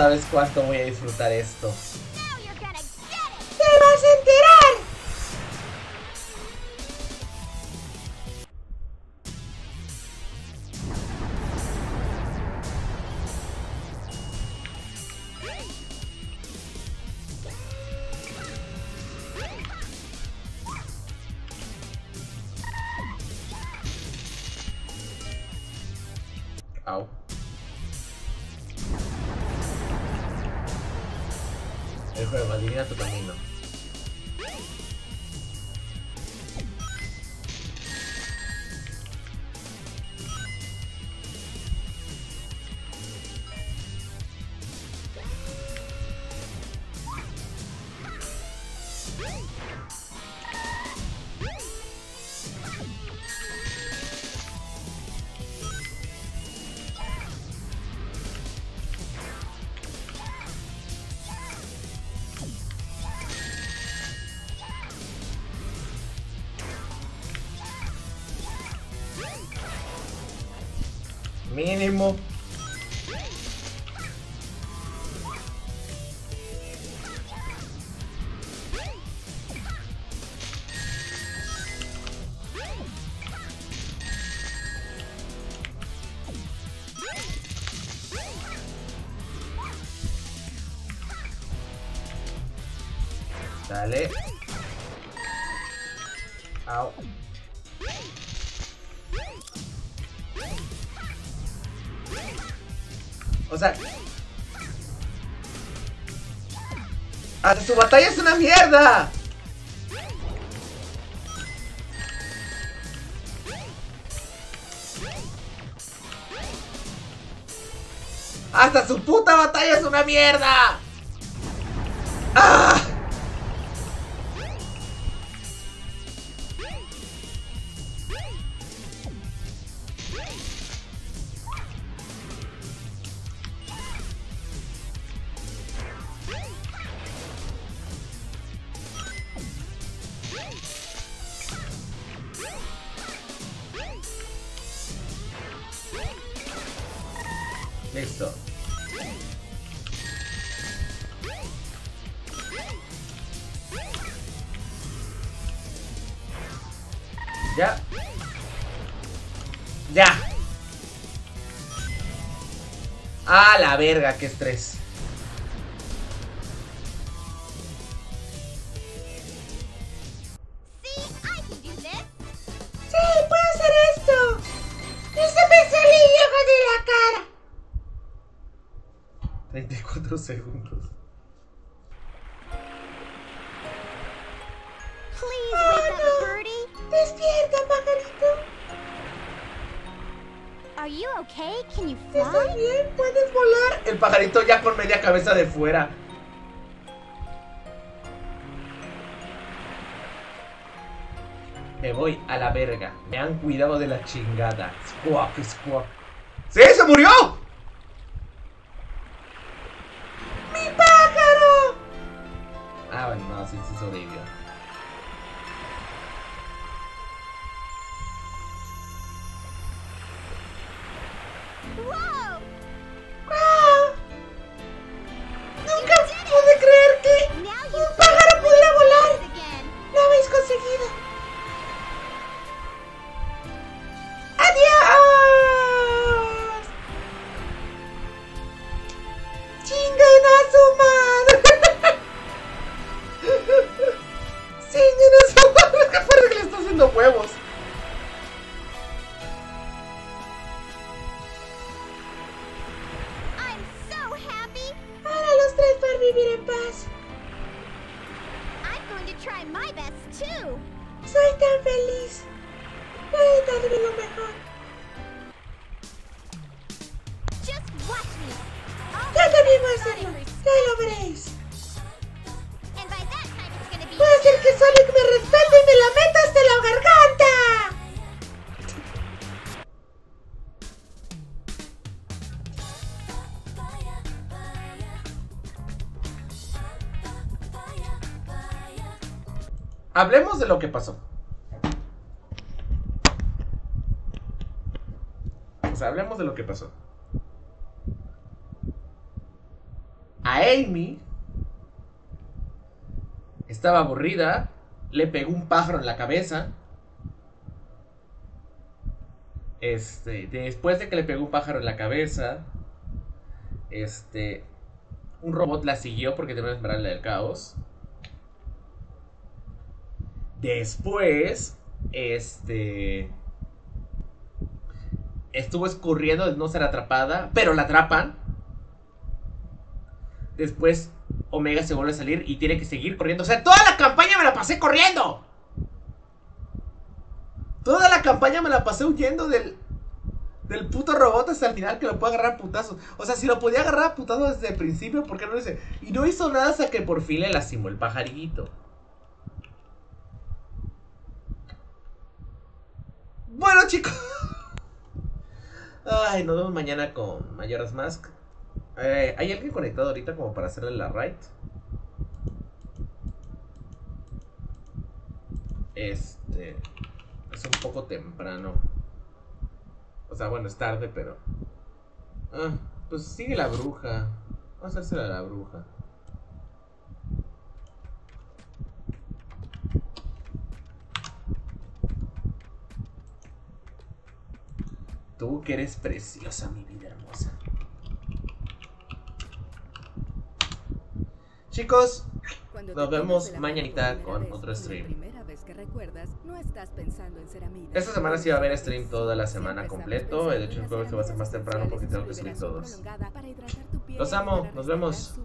sabes cuánto voy a disfrutar esto. mínimo. Su batalla es una mierda! ¡Hasta su puta batalla es una mierda! verga, qué estrés. de fuera. Me voy a la verga. Me han cuidado de la chingada. Squawk, squawk. ¡Sí, se murió! Hablemos de lo que pasó. Hablemos de lo que pasó. A Amy estaba aburrida, le pegó un pájaro en la cabeza. Este, después de que le pegó un pájaro en la cabeza, este, un robot la siguió porque tenía una esmeralda del caos. Después, este, estuvo escurriendo de no ser atrapada, pero la atrapan. Después, Omega se vuelve a salir y tiene que seguir corriendo. O sea, toda la campaña me la pasé corriendo. Toda la campaña me la pasé huyendo del, del puto robot hasta el final que lo puede agarrar a putazos. O sea, si lo podía agarrar a putazos desde el principio, ¿por qué no lo hice? Y no hizo nada hasta que por fin le lastimó el pajarito. Bueno, chicos. Ay, nos vemos mañana con Mayoras Mask. Eh, ¿Hay alguien conectado ahorita como para hacerle la raid? Este. Es un poco temprano. O sea, bueno, es tarde, pero. Ah, pues sigue la bruja. Vamos a hacérsela a la bruja. Tú que eres preciosa, mi vida hermosa. Chicos, Cuando Nos vemos mañanita con otro stream. La primera vez que recuerdas, no estás pensando en ser amiga. esta semana sí va a haber stream toda la semana completo. pensando De hecho, el jueves va a hacer más temprano porque tengo que subir todos. Los amo, nos vemos.